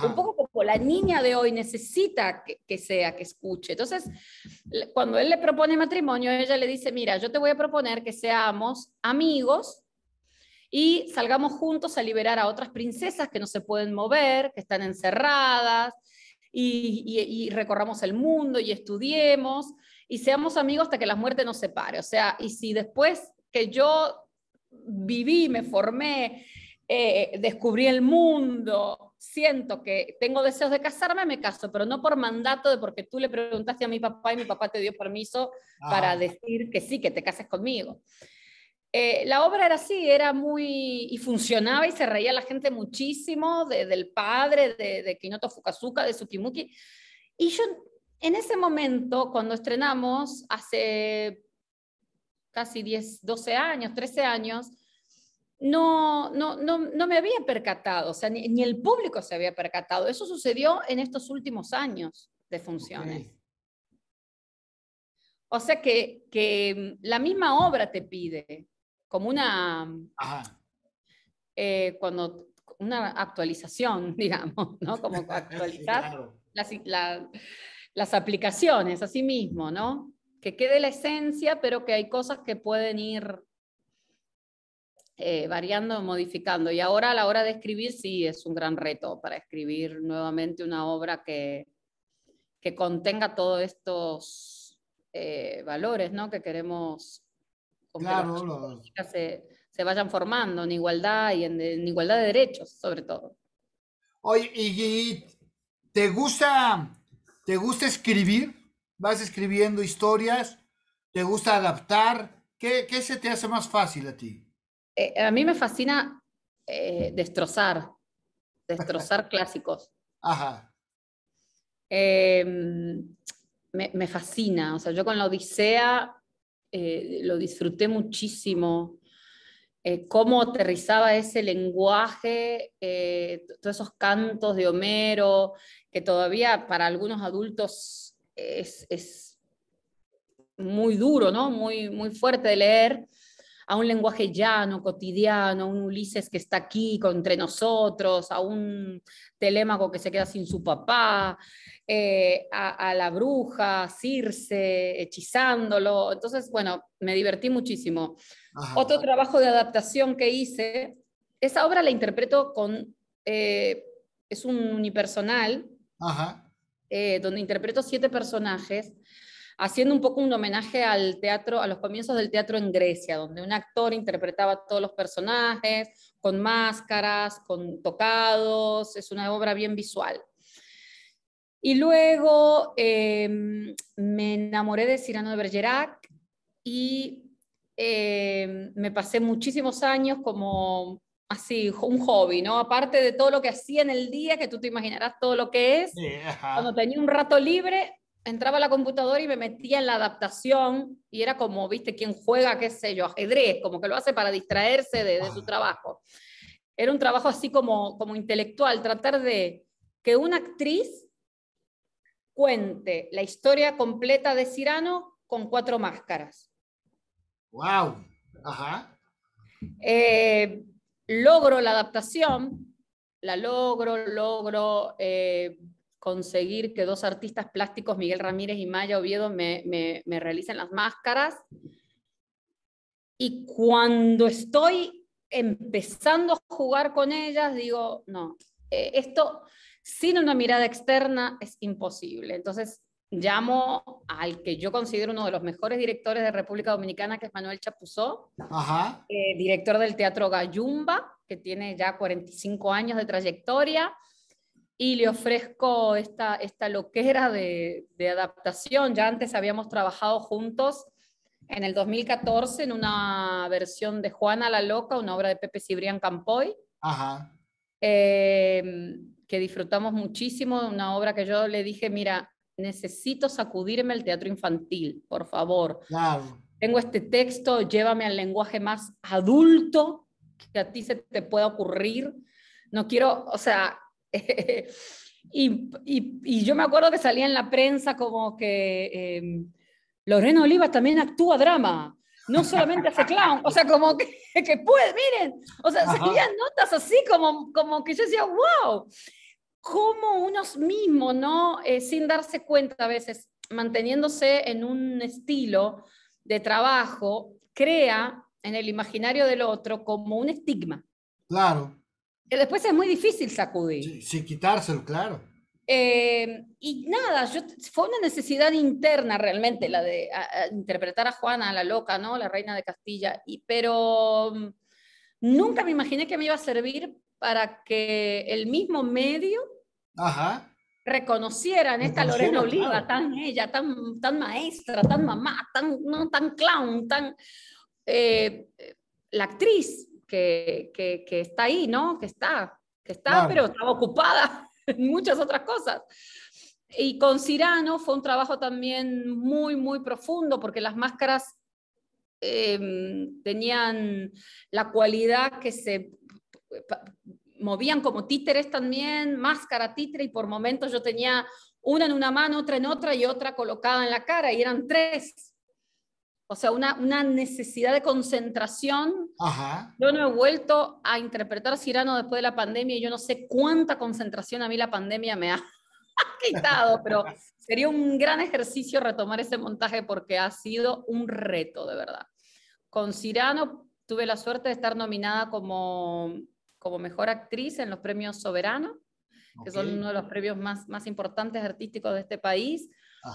Speaker 2: Un poco como la niña de hoy necesita que, que, sea, que escuche. Entonces, cuando él le propone matrimonio, ella le dice, mira, yo te voy a proponer que seamos amigos y salgamos juntos a liberar a otras princesas que no se pueden mover, que están encerradas, y, y, y, recorramos el mundo y estudiemos y seamos amigos hasta que la muerte nos separe. O sea, y si después que yo viví, me formé, eh, descubrí el mundo, siento que tengo deseos de casarme, me caso, pero no por mandato de porque tú le preguntaste a mi papá y mi papá te dio permiso para decir que sí, que te cases conmigo. Eh, la obra era así, era muy, y funcionaba y se reía la gente muchísimo del padre, de, de Kinoto Fukazuka, de Tsukimuki. Y yo en ese momento, cuando estrenamos, hace casi 10, 12 años, 13 años, no, no, no, no me había percatado, o sea, ni, el público se había percatado. Eso sucedió en estos últimos años de funciones. O sea que, que, la misma obra te pide como una, eh, cuando, una actualización, digamos, ¿no? Como actualizar la, las aplicaciones, así mismo, ¿no? Que quede la esencia, pero que hay cosas que pueden ir eh, variando, modificando. Y ahora a la hora de escribir sí es un gran reto para escribir nuevamente una obra que, que contenga todos estos eh, valores ¿no? que queremos
Speaker 1: claro,
Speaker 2: que se, se, vayan formando en igualdad y en, igualdad de derechos, sobre todo.
Speaker 1: Oye, ¿y te gusta ¿Te gusta escribir? ¿Vas escribiendo historias? ¿Te gusta adaptar? ¿Qué, qué se te hace más fácil a ti?
Speaker 2: Eh, a mí me fascina eh, destrozar, destrozar clásicos.
Speaker 1: Ajá.
Speaker 2: Em, me, me, fascina, o sea, yo con la Odisea eh, lo disfruté muchísimo. cómo aterrizaba ese lenguaje, todos esos cantos de Homero, que todavía para algunos adultos es, muy duro, ¿no? Muy, muy fuerte de leer, a un lenguaje llano, cotidiano, a un Ulises que está aquí entre nosotros, a un Telémaco que se queda sin su papá, eh, a, la bruja, Circe, hechizándolo. Entonces, bueno, me divertí muchísimo. Otro trabajo de adaptación que hice, esa obra la interpreto con, eh, es un unipersonal,
Speaker 1: eh,
Speaker 2: donde interpreto siete personajes, haciendo un poco un homenaje al teatro, a los comienzos del teatro en Grecia, donde un actor interpretaba todos los personajes, con máscaras, con tocados, es una obra bien visual. Y luego em, me enamoré de Cyrano de Bergerac y em, me pasé muchísimos años como así, un hobby, ¿no? Aparte de todo lo que hacía en el día, que tú te imaginarás todo lo que es, cuando tenía un rato libre, entraba a la computadora y me metía en la adaptación y era como, viste, quien juega, qué sé yo, ajedrez, como que lo hace para distraerse de, su trabajo. Era un trabajo así como, como intelectual, tratar de que una actriz cuente la historia completa de Cirano con cuatro máscaras.
Speaker 1: ¡Wow! Ajá.
Speaker 2: Eh, logro la adaptación, la logro, logro eh, conseguir que dos artistas plásticos, Miguel Ramírez y Maya Oviedo, me, me, realicen las máscaras. Y cuando estoy empezando a jugar con ellas, digo, no, eh, esto sin una mirada externa es imposible. Entonces llamo al que yo considero uno de los mejores directores de República Dominicana, que es Manuel Chapuzó, eh, director del Teatro Gayumba, que tiene ya 45 años de trayectoria, y le ofrezco esta, esta loquera de, de adaptación. Ya antes habíamos trabajado juntos en el 2014 en una versión de Juana la Loca, una obra de Pepe Cibrián Campoy. Eh, que disfrutamos muchísimo, una obra que yo le dije, mira, necesito sacudirme el teatro infantil, por favor. Tengo este texto, llévame al lenguaje más adulto que a ti se te pueda ocurrir. No quiero, o sea, y, y, yo me acuerdo que salía en la prensa como que eh, Lorena Oliva también actúa drama no solamente hace clown, o sea, como que, que puede, miren, o sea, salían notas así como, como que yo decía, wow, como unos mismos, ¿no? Eh, sin darse cuenta a veces, manteniéndose en un estilo de trabajo, crea en el imaginario del otro como un estigma.
Speaker 1: Claro.
Speaker 2: Que después es muy difícil sacudir.
Speaker 1: sin quitárselo, claro.
Speaker 2: Eh, y nada, yo, fue una necesidad interna realmente la de interpretar a Juana, la loca, ¿no? La reina de Castilla, y, pero mm, nunca me imaginé que me iba a servir para que el mismo medio reconociera en esta Lorena Oliva, tan ella, tan, tan maestra, tan mamá, tan, no, tan clown, tan... Eh, la actriz que, que, que, está ahí, ¿no? Que está, que está, pero estaba ocupada muchas otras cosas. Y con Cirano fue un trabajo también muy, muy profundo, porque las máscaras em, tenían la cualidad que se movían como títeres también, máscara, títere, y por momentos yo tenía una en una mano, otra en otra y otra colocada en la cara, y eran tres. O sea, una, una necesidad de concentración. Yo no he vuelto a interpretar Cirano después de la pandemia y yo no sé cuánta concentración a mí la pandemia me ha quitado, pero sería un gran ejercicio retomar ese montaje porque ha sido un reto, de verdad. Con Cirano tuve la suerte de estar nominada como, como mejor actriz en los premios Soberano, que son uno de los premios más, más importantes artísticos de este país.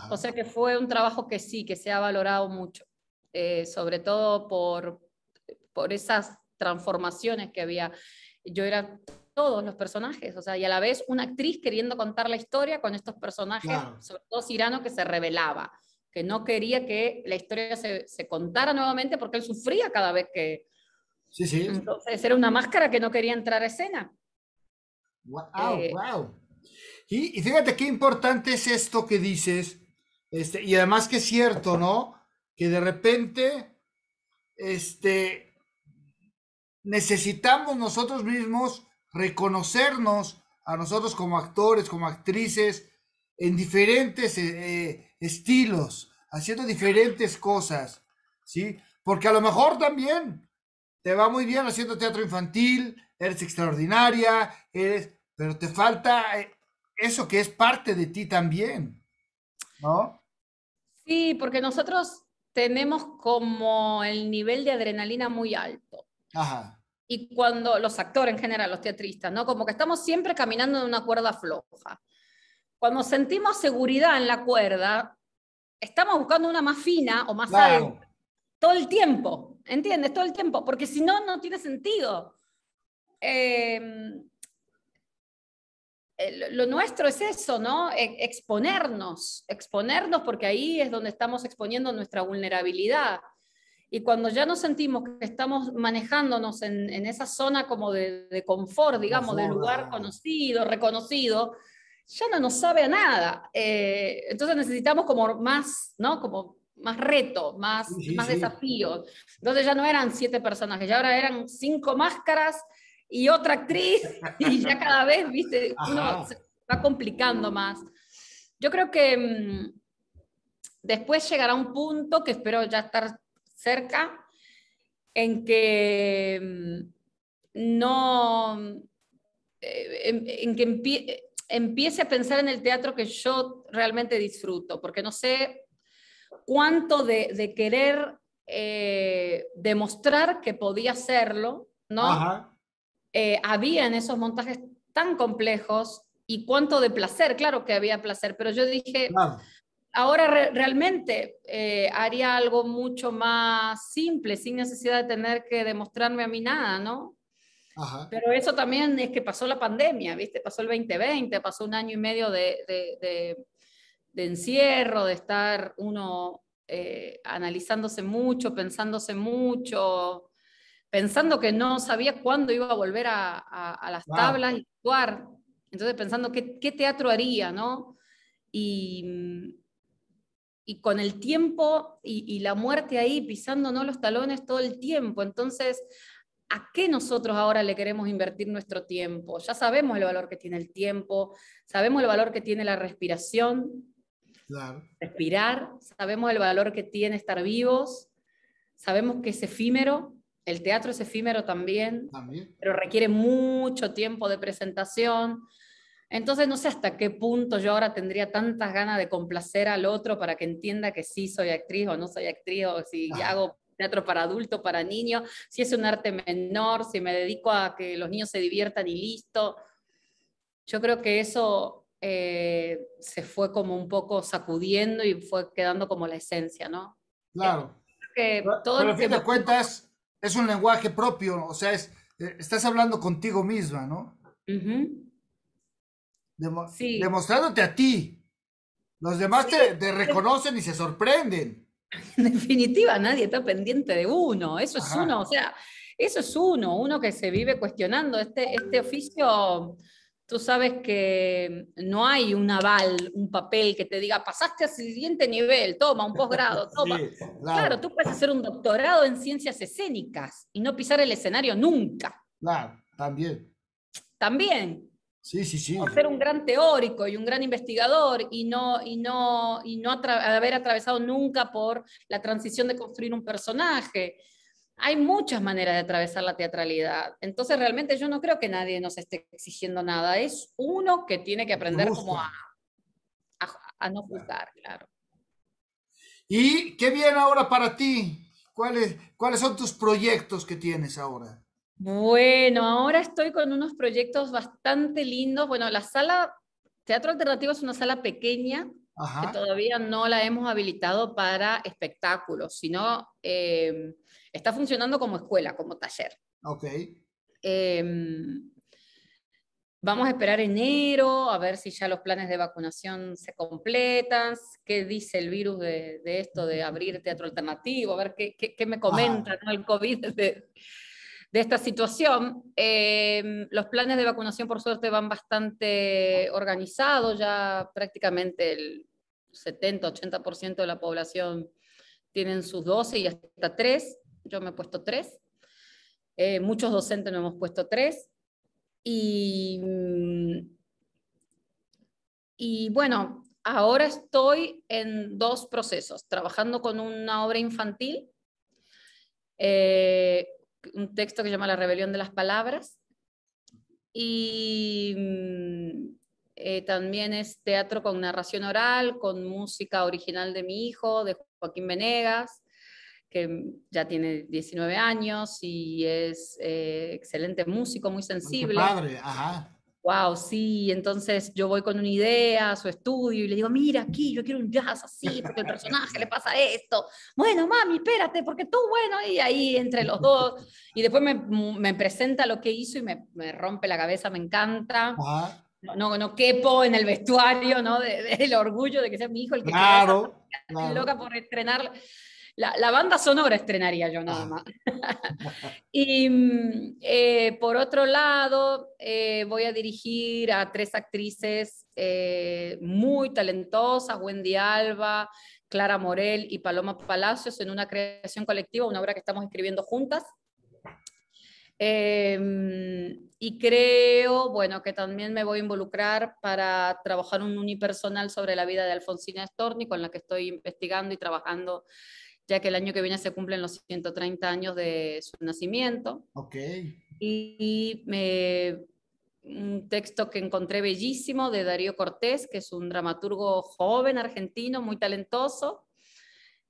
Speaker 2: O sea que fue un trabajo que sí, que se ha valorado mucho. Eh, sobre todo por, por esas transformaciones que había. Yo era todos los personajes, o sea, y a la vez una actriz queriendo contar la historia con estos personajes, sobre todo Cirano que se revelaba, que no quería que la historia se, se, contara nuevamente porque él sufría cada vez que...
Speaker 1: Sí, sí.
Speaker 2: Entonces era una máscara que no quería entrar a escena.
Speaker 1: Wow, wow. Eh, y, y, fíjate qué importante es esto que dices, este, y además que es cierto, ¿no? Que de repente este, necesitamos nosotros mismos reconocernos a nosotros como actores, como actrices, en diferentes eh, estilos, haciendo diferentes cosas, ¿sí? Porque a lo mejor también te va muy bien haciendo teatro infantil, eres extraordinaria, eres, pero te falta eh, eso que es parte de ti también, ¿no?
Speaker 2: Sí, porque nosotros tenemos como el nivel de adrenalina muy alto. Y cuando los actores en general, los teatristas, ¿no? Como que estamos siempre caminando en una cuerda floja. Cuando sentimos seguridad en la cuerda, estamos buscando una más fina o más alta. Todo el tiempo, ¿entiendes? Todo el tiempo, porque si no, no tiene sentido. Eh, lo nuestro es eso, ¿no? E, exponernos, exponernos porque ahí es donde estamos exponiendo nuestra vulnerabilidad. Y cuando ya nos sentimos que estamos manejándonos en, esa zona como de, confort, digamos, de lugar conocido, reconocido, ya no nos sabe a nada. Eh, entonces necesitamos como más, ¿no? Como más reto, más, más desafíos. Entonces ya no eran siete personajes, ya ahora eran cinco máscaras y otra actriz, y ya cada vez, viste, uno se va complicando más. Yo creo que mm, después llegará un punto que espero ya estar cerca, en que mm, no, eh, en, que empiece a pensar en el teatro que yo realmente disfruto, porque no sé cuánto de, querer eh, demostrar que podía hacerlo, ¿no? Eh, había en esos montajes tan complejos y cuánto de placer, claro que había placer, pero yo dije, ahora realmente eh, haría algo mucho más simple, sin necesidad de tener que demostrarme a mí nada, ¿no? Pero eso también es que pasó la pandemia, ¿viste? Pasó el 2020, pasó un año y medio de, de, de, encierro, de estar uno eh, analizándose mucho, pensándose mucho, pensando que no sabía cuándo iba a volver a, las tablas y actuar. Entonces pensando qué, qué, teatro haría, ¿no? y, y con el tiempo y, la muerte ahí pisándonos los talones todo el tiempo. Entonces, ¿a qué nosotros ahora le queremos invertir nuestro tiempo? Ya sabemos el valor que tiene el tiempo, sabemos el valor que tiene la respiración, respirar, sabemos el valor que tiene estar vivos, sabemos que es efímero, el teatro es efímero también, también, pero requiere mucho tiempo de presentación. Entonces no sé hasta qué punto yo ahora tendría tantas ganas de complacer al otro para que entienda que sí soy actriz o no soy actriz, o si ah. hago teatro para adultos, para niños, si es un arte menor, si me dedico a que los niños se diviertan y listo. Yo creo que eso eh, se fue como un poco sacudiendo y fue quedando como la esencia, ¿no?
Speaker 1: Claro. Que todo Pero a fin de cuentas es un lenguaje propio, o sea, es, eh, estás hablando contigo misma, ¿no? Demostrándote a ti. Los demás te, reconocen y se sorprenden.
Speaker 2: En definitiva, nadie está pendiente de uno. Eso es uno, o sea, eso es uno, uno que se vive cuestionando. Este, este oficio, tú sabes que no hay un aval, un papel que te diga, pasaste al siguiente nivel, toma, un posgrado, toma. claro. claro, tú puedes hacer un doctorado en ciencias escénicas y no pisar el escenario nunca.
Speaker 1: Claro, también.
Speaker 2: También,
Speaker 1: Sí, sí, sí.
Speaker 2: ser un gran teórico y un gran investigador y no, y no, y no haber atravesado nunca por la transición de construir un personaje. Hay muchas maneras de atravesar la teatralidad. Entonces, realmente yo no creo que nadie nos esté exigiendo nada. Es uno que tiene que aprender como a, a, no juzgar, claro.
Speaker 1: ¿Y qué viene ahora para ti? ¿Cuáles, ¿Cuáles son tus proyectos que tienes ahora?
Speaker 2: Bueno, ahora estoy con unos proyectos bastante lindos. Bueno, la sala Teatro Alternativo es una sala pequeña que todavía no la hemos habilitado para espectáculos, sino em, está funcionando como escuela, como taller.
Speaker 1: Ok.
Speaker 2: Em, vamos a esperar enero, a ver si ya los planes de vacunación se completan, qué dice el virus de, esto de abrir teatro alternativo, a ver qué, qué, me comenta el COVID de, de esta situación. Em, los planes de vacunación, por suerte, van bastante organizados, ya prácticamente el 70-80% de la población tienen sus 12 y hasta 3. Yo me he puesto 3. Eh, muchos docentes nos hemos puesto 3. Y, y bueno, ahora estoy en dos procesos, trabajando con una obra infantil. Eh, un texto que se llama La rebelión de las palabras. Y mm, eh, también es teatro con narración oral, con música original de mi hijo, de Joaquín Venegas, que ya tiene 19 años y es eh, excelente músico, muy sensible.
Speaker 1: Padre, ajá
Speaker 2: wow, sí, entonces yo voy con una idea a su estudio y le digo, mira aquí, yo quiero un jazz así, porque el personaje le pasa esto. Bueno, mami, espérate, porque tú, bueno, y ahí entre los dos. Y después me, me presenta lo que hizo y me, me, rompe la cabeza, me encanta. No, no quepo en el vestuario, ¿no? Del de, orgullo de que sea mi hijo el que
Speaker 1: claro,
Speaker 2: claro. loca por estrenar la, banda sonora estrenaría yo nada ah. más. y eh, por otro lado, eh, voy a dirigir a tres actrices eh, muy talentosas, Wendy Alba, Clara Morel y Paloma Palacios, en una creación colectiva, una obra que estamos escribiendo juntas. Em, y creo, bueno, que también me voy a involucrar para trabajar un unipersonal sobre la vida de Alfonsina Storni, con la que estoy investigando y trabajando ya que el año que viene se cumplen los 130 años de su nacimiento.
Speaker 1: Ok.
Speaker 2: Y, me, un texto que encontré bellísimo de Darío Cortés, que es un dramaturgo joven argentino, muy talentoso.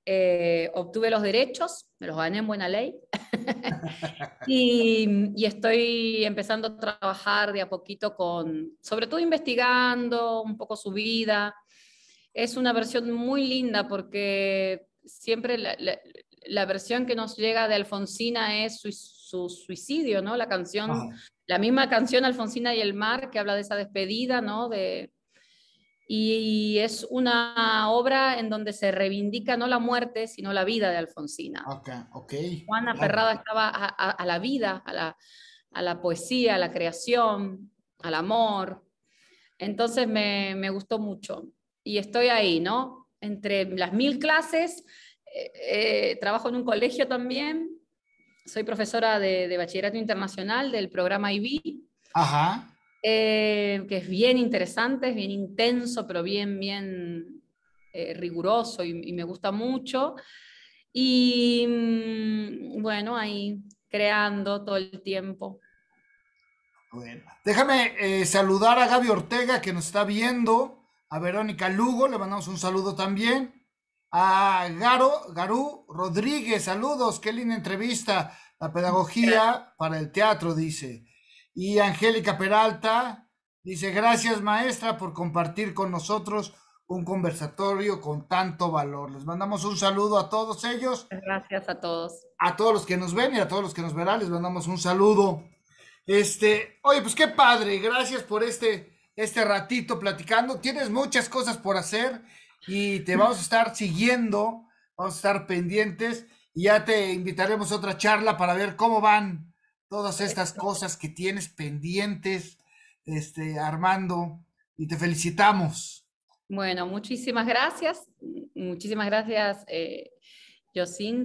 Speaker 2: Eh, obtuve los derechos, me los gané en buena ley. y, y, estoy empezando a trabajar de a poquito con, sobre todo investigando un poco su vida. Es una versión muy linda porque siempre la, versión que nos llega de Alfonsina es su, suicidio, ¿no? La canción, la misma canción Alfonsina y el mar, que habla de esa despedida, ¿no? De, y, es una obra en donde se reivindica no la muerte, sino la vida de Alfonsina.
Speaker 1: Okay,
Speaker 2: Juana Perrada estaba a, la vida, a la, a la, poesía, a la creación, al amor. Entonces me, me gustó mucho. y estoy ahí, ¿no? Entre las mil clases, eh, eh, trabajo en un colegio también, soy profesora de, bachillerato internacional del programa IB,
Speaker 1: Ajá.
Speaker 2: Eh, que es bien interesante, es bien intenso, pero bien, bien riguroso y, me gusta mucho. Y mm, bueno, ahí creando todo el tiempo.
Speaker 1: Bueno, déjame saludar a Gaby Ortega que nos está viendo a Verónica Lugo, le mandamos un saludo también. A Garo, Garú Rodríguez, saludos, qué linda entrevista. La pedagogía para el teatro, dice. Y Angélica Peralta dice, gracias maestra por compartir con nosotros un conversatorio con tanto valor. Les mandamos un saludo a todos ellos.
Speaker 2: Gracias a todos.
Speaker 1: A todos los que nos ven y a todos los que nos verán, les mandamos un saludo. Este, oye, pues qué padre, gracias por este este ratito platicando. Tienes muchas cosas por hacer y te vamos a estar siguiendo, vamos a estar pendientes y ya te invitaremos a otra charla para ver cómo van todas estas cosas que tienes pendientes, este, Armando, y te felicitamos.
Speaker 2: Bueno, muchísimas gracias, muchísimas gracias, eh,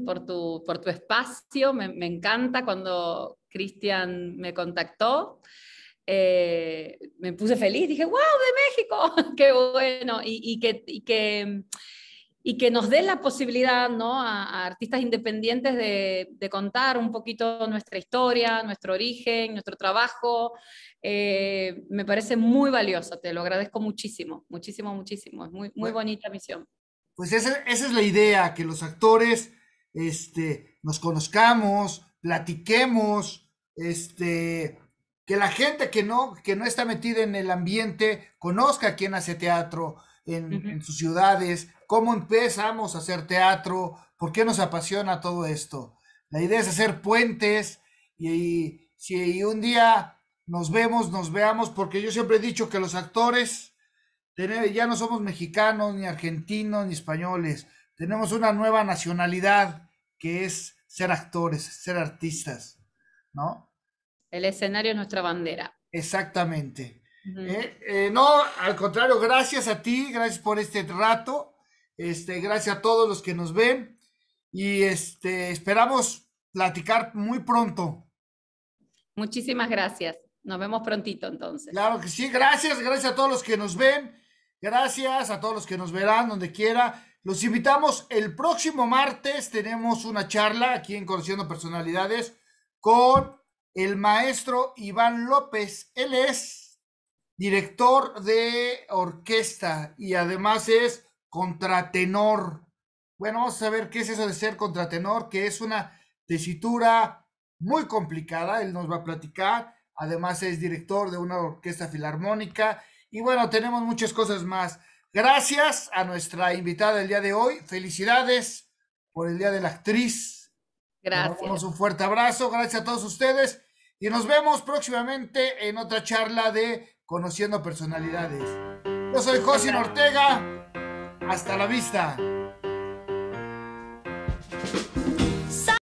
Speaker 2: por tu, por tu espacio. Me, me encanta cuando Cristian me contactó. Eh, me puse feliz, dije, wow, de México, qué bueno, y, que, y, que, y que nos dé la posibilidad ¿no? a, artistas independientes de, de, contar un poquito nuestra historia, nuestro origen, nuestro trabajo. Eh, me parece muy valioso, te lo agradezco muchísimo, muchísimo, muchísimo. Es muy, muy bonita misión.
Speaker 1: Pues esa, esa es la idea, que los actores este, nos conozcamos, platiquemos, este, que la gente que no, que no está metida en el ambiente conozca quién hace teatro en, sus ciudades, cómo empezamos a hacer teatro, por qué nos apasiona todo esto. La idea es hacer puentes y, si un día nos vemos, nos veamos, porque yo siempre he dicho que los actores ya no somos mexicanos, ni argentinos, ni españoles. Tenemos una nueva nacionalidad que es ser actores, ser artistas, ¿no?
Speaker 2: El escenario es nuestra bandera.
Speaker 1: Exactamente. Eh, eh, no, al contrario, gracias a ti, gracias por este rato, este, gracias a todos los que nos ven y este, esperamos platicar muy pronto.
Speaker 2: Muchísimas gracias. Nos vemos prontito entonces.
Speaker 1: Claro que sí, gracias, gracias a todos los que nos ven, gracias a todos los que nos verán donde quiera. Los invitamos el próximo martes, tenemos una charla aquí en Conociendo Personalidades con el maestro Iván López. Él es director de orquesta y además es contratenor. Bueno, vamos a ver qué es eso de ser contratenor, que es una tesitura muy complicada. Él nos va a platicar. Además es director de una orquesta filarmónica. Y bueno, tenemos muchas cosas más. Gracias a nuestra invitada del día de hoy. Felicidades por el Día de la Actriz.
Speaker 2: Gracias.
Speaker 1: un fuerte abrazo. Gracias a todos ustedes. Y nos vemos próximamente en otra charla de Conociendo Personalidades. Yo soy José Ortega. Hasta la vista.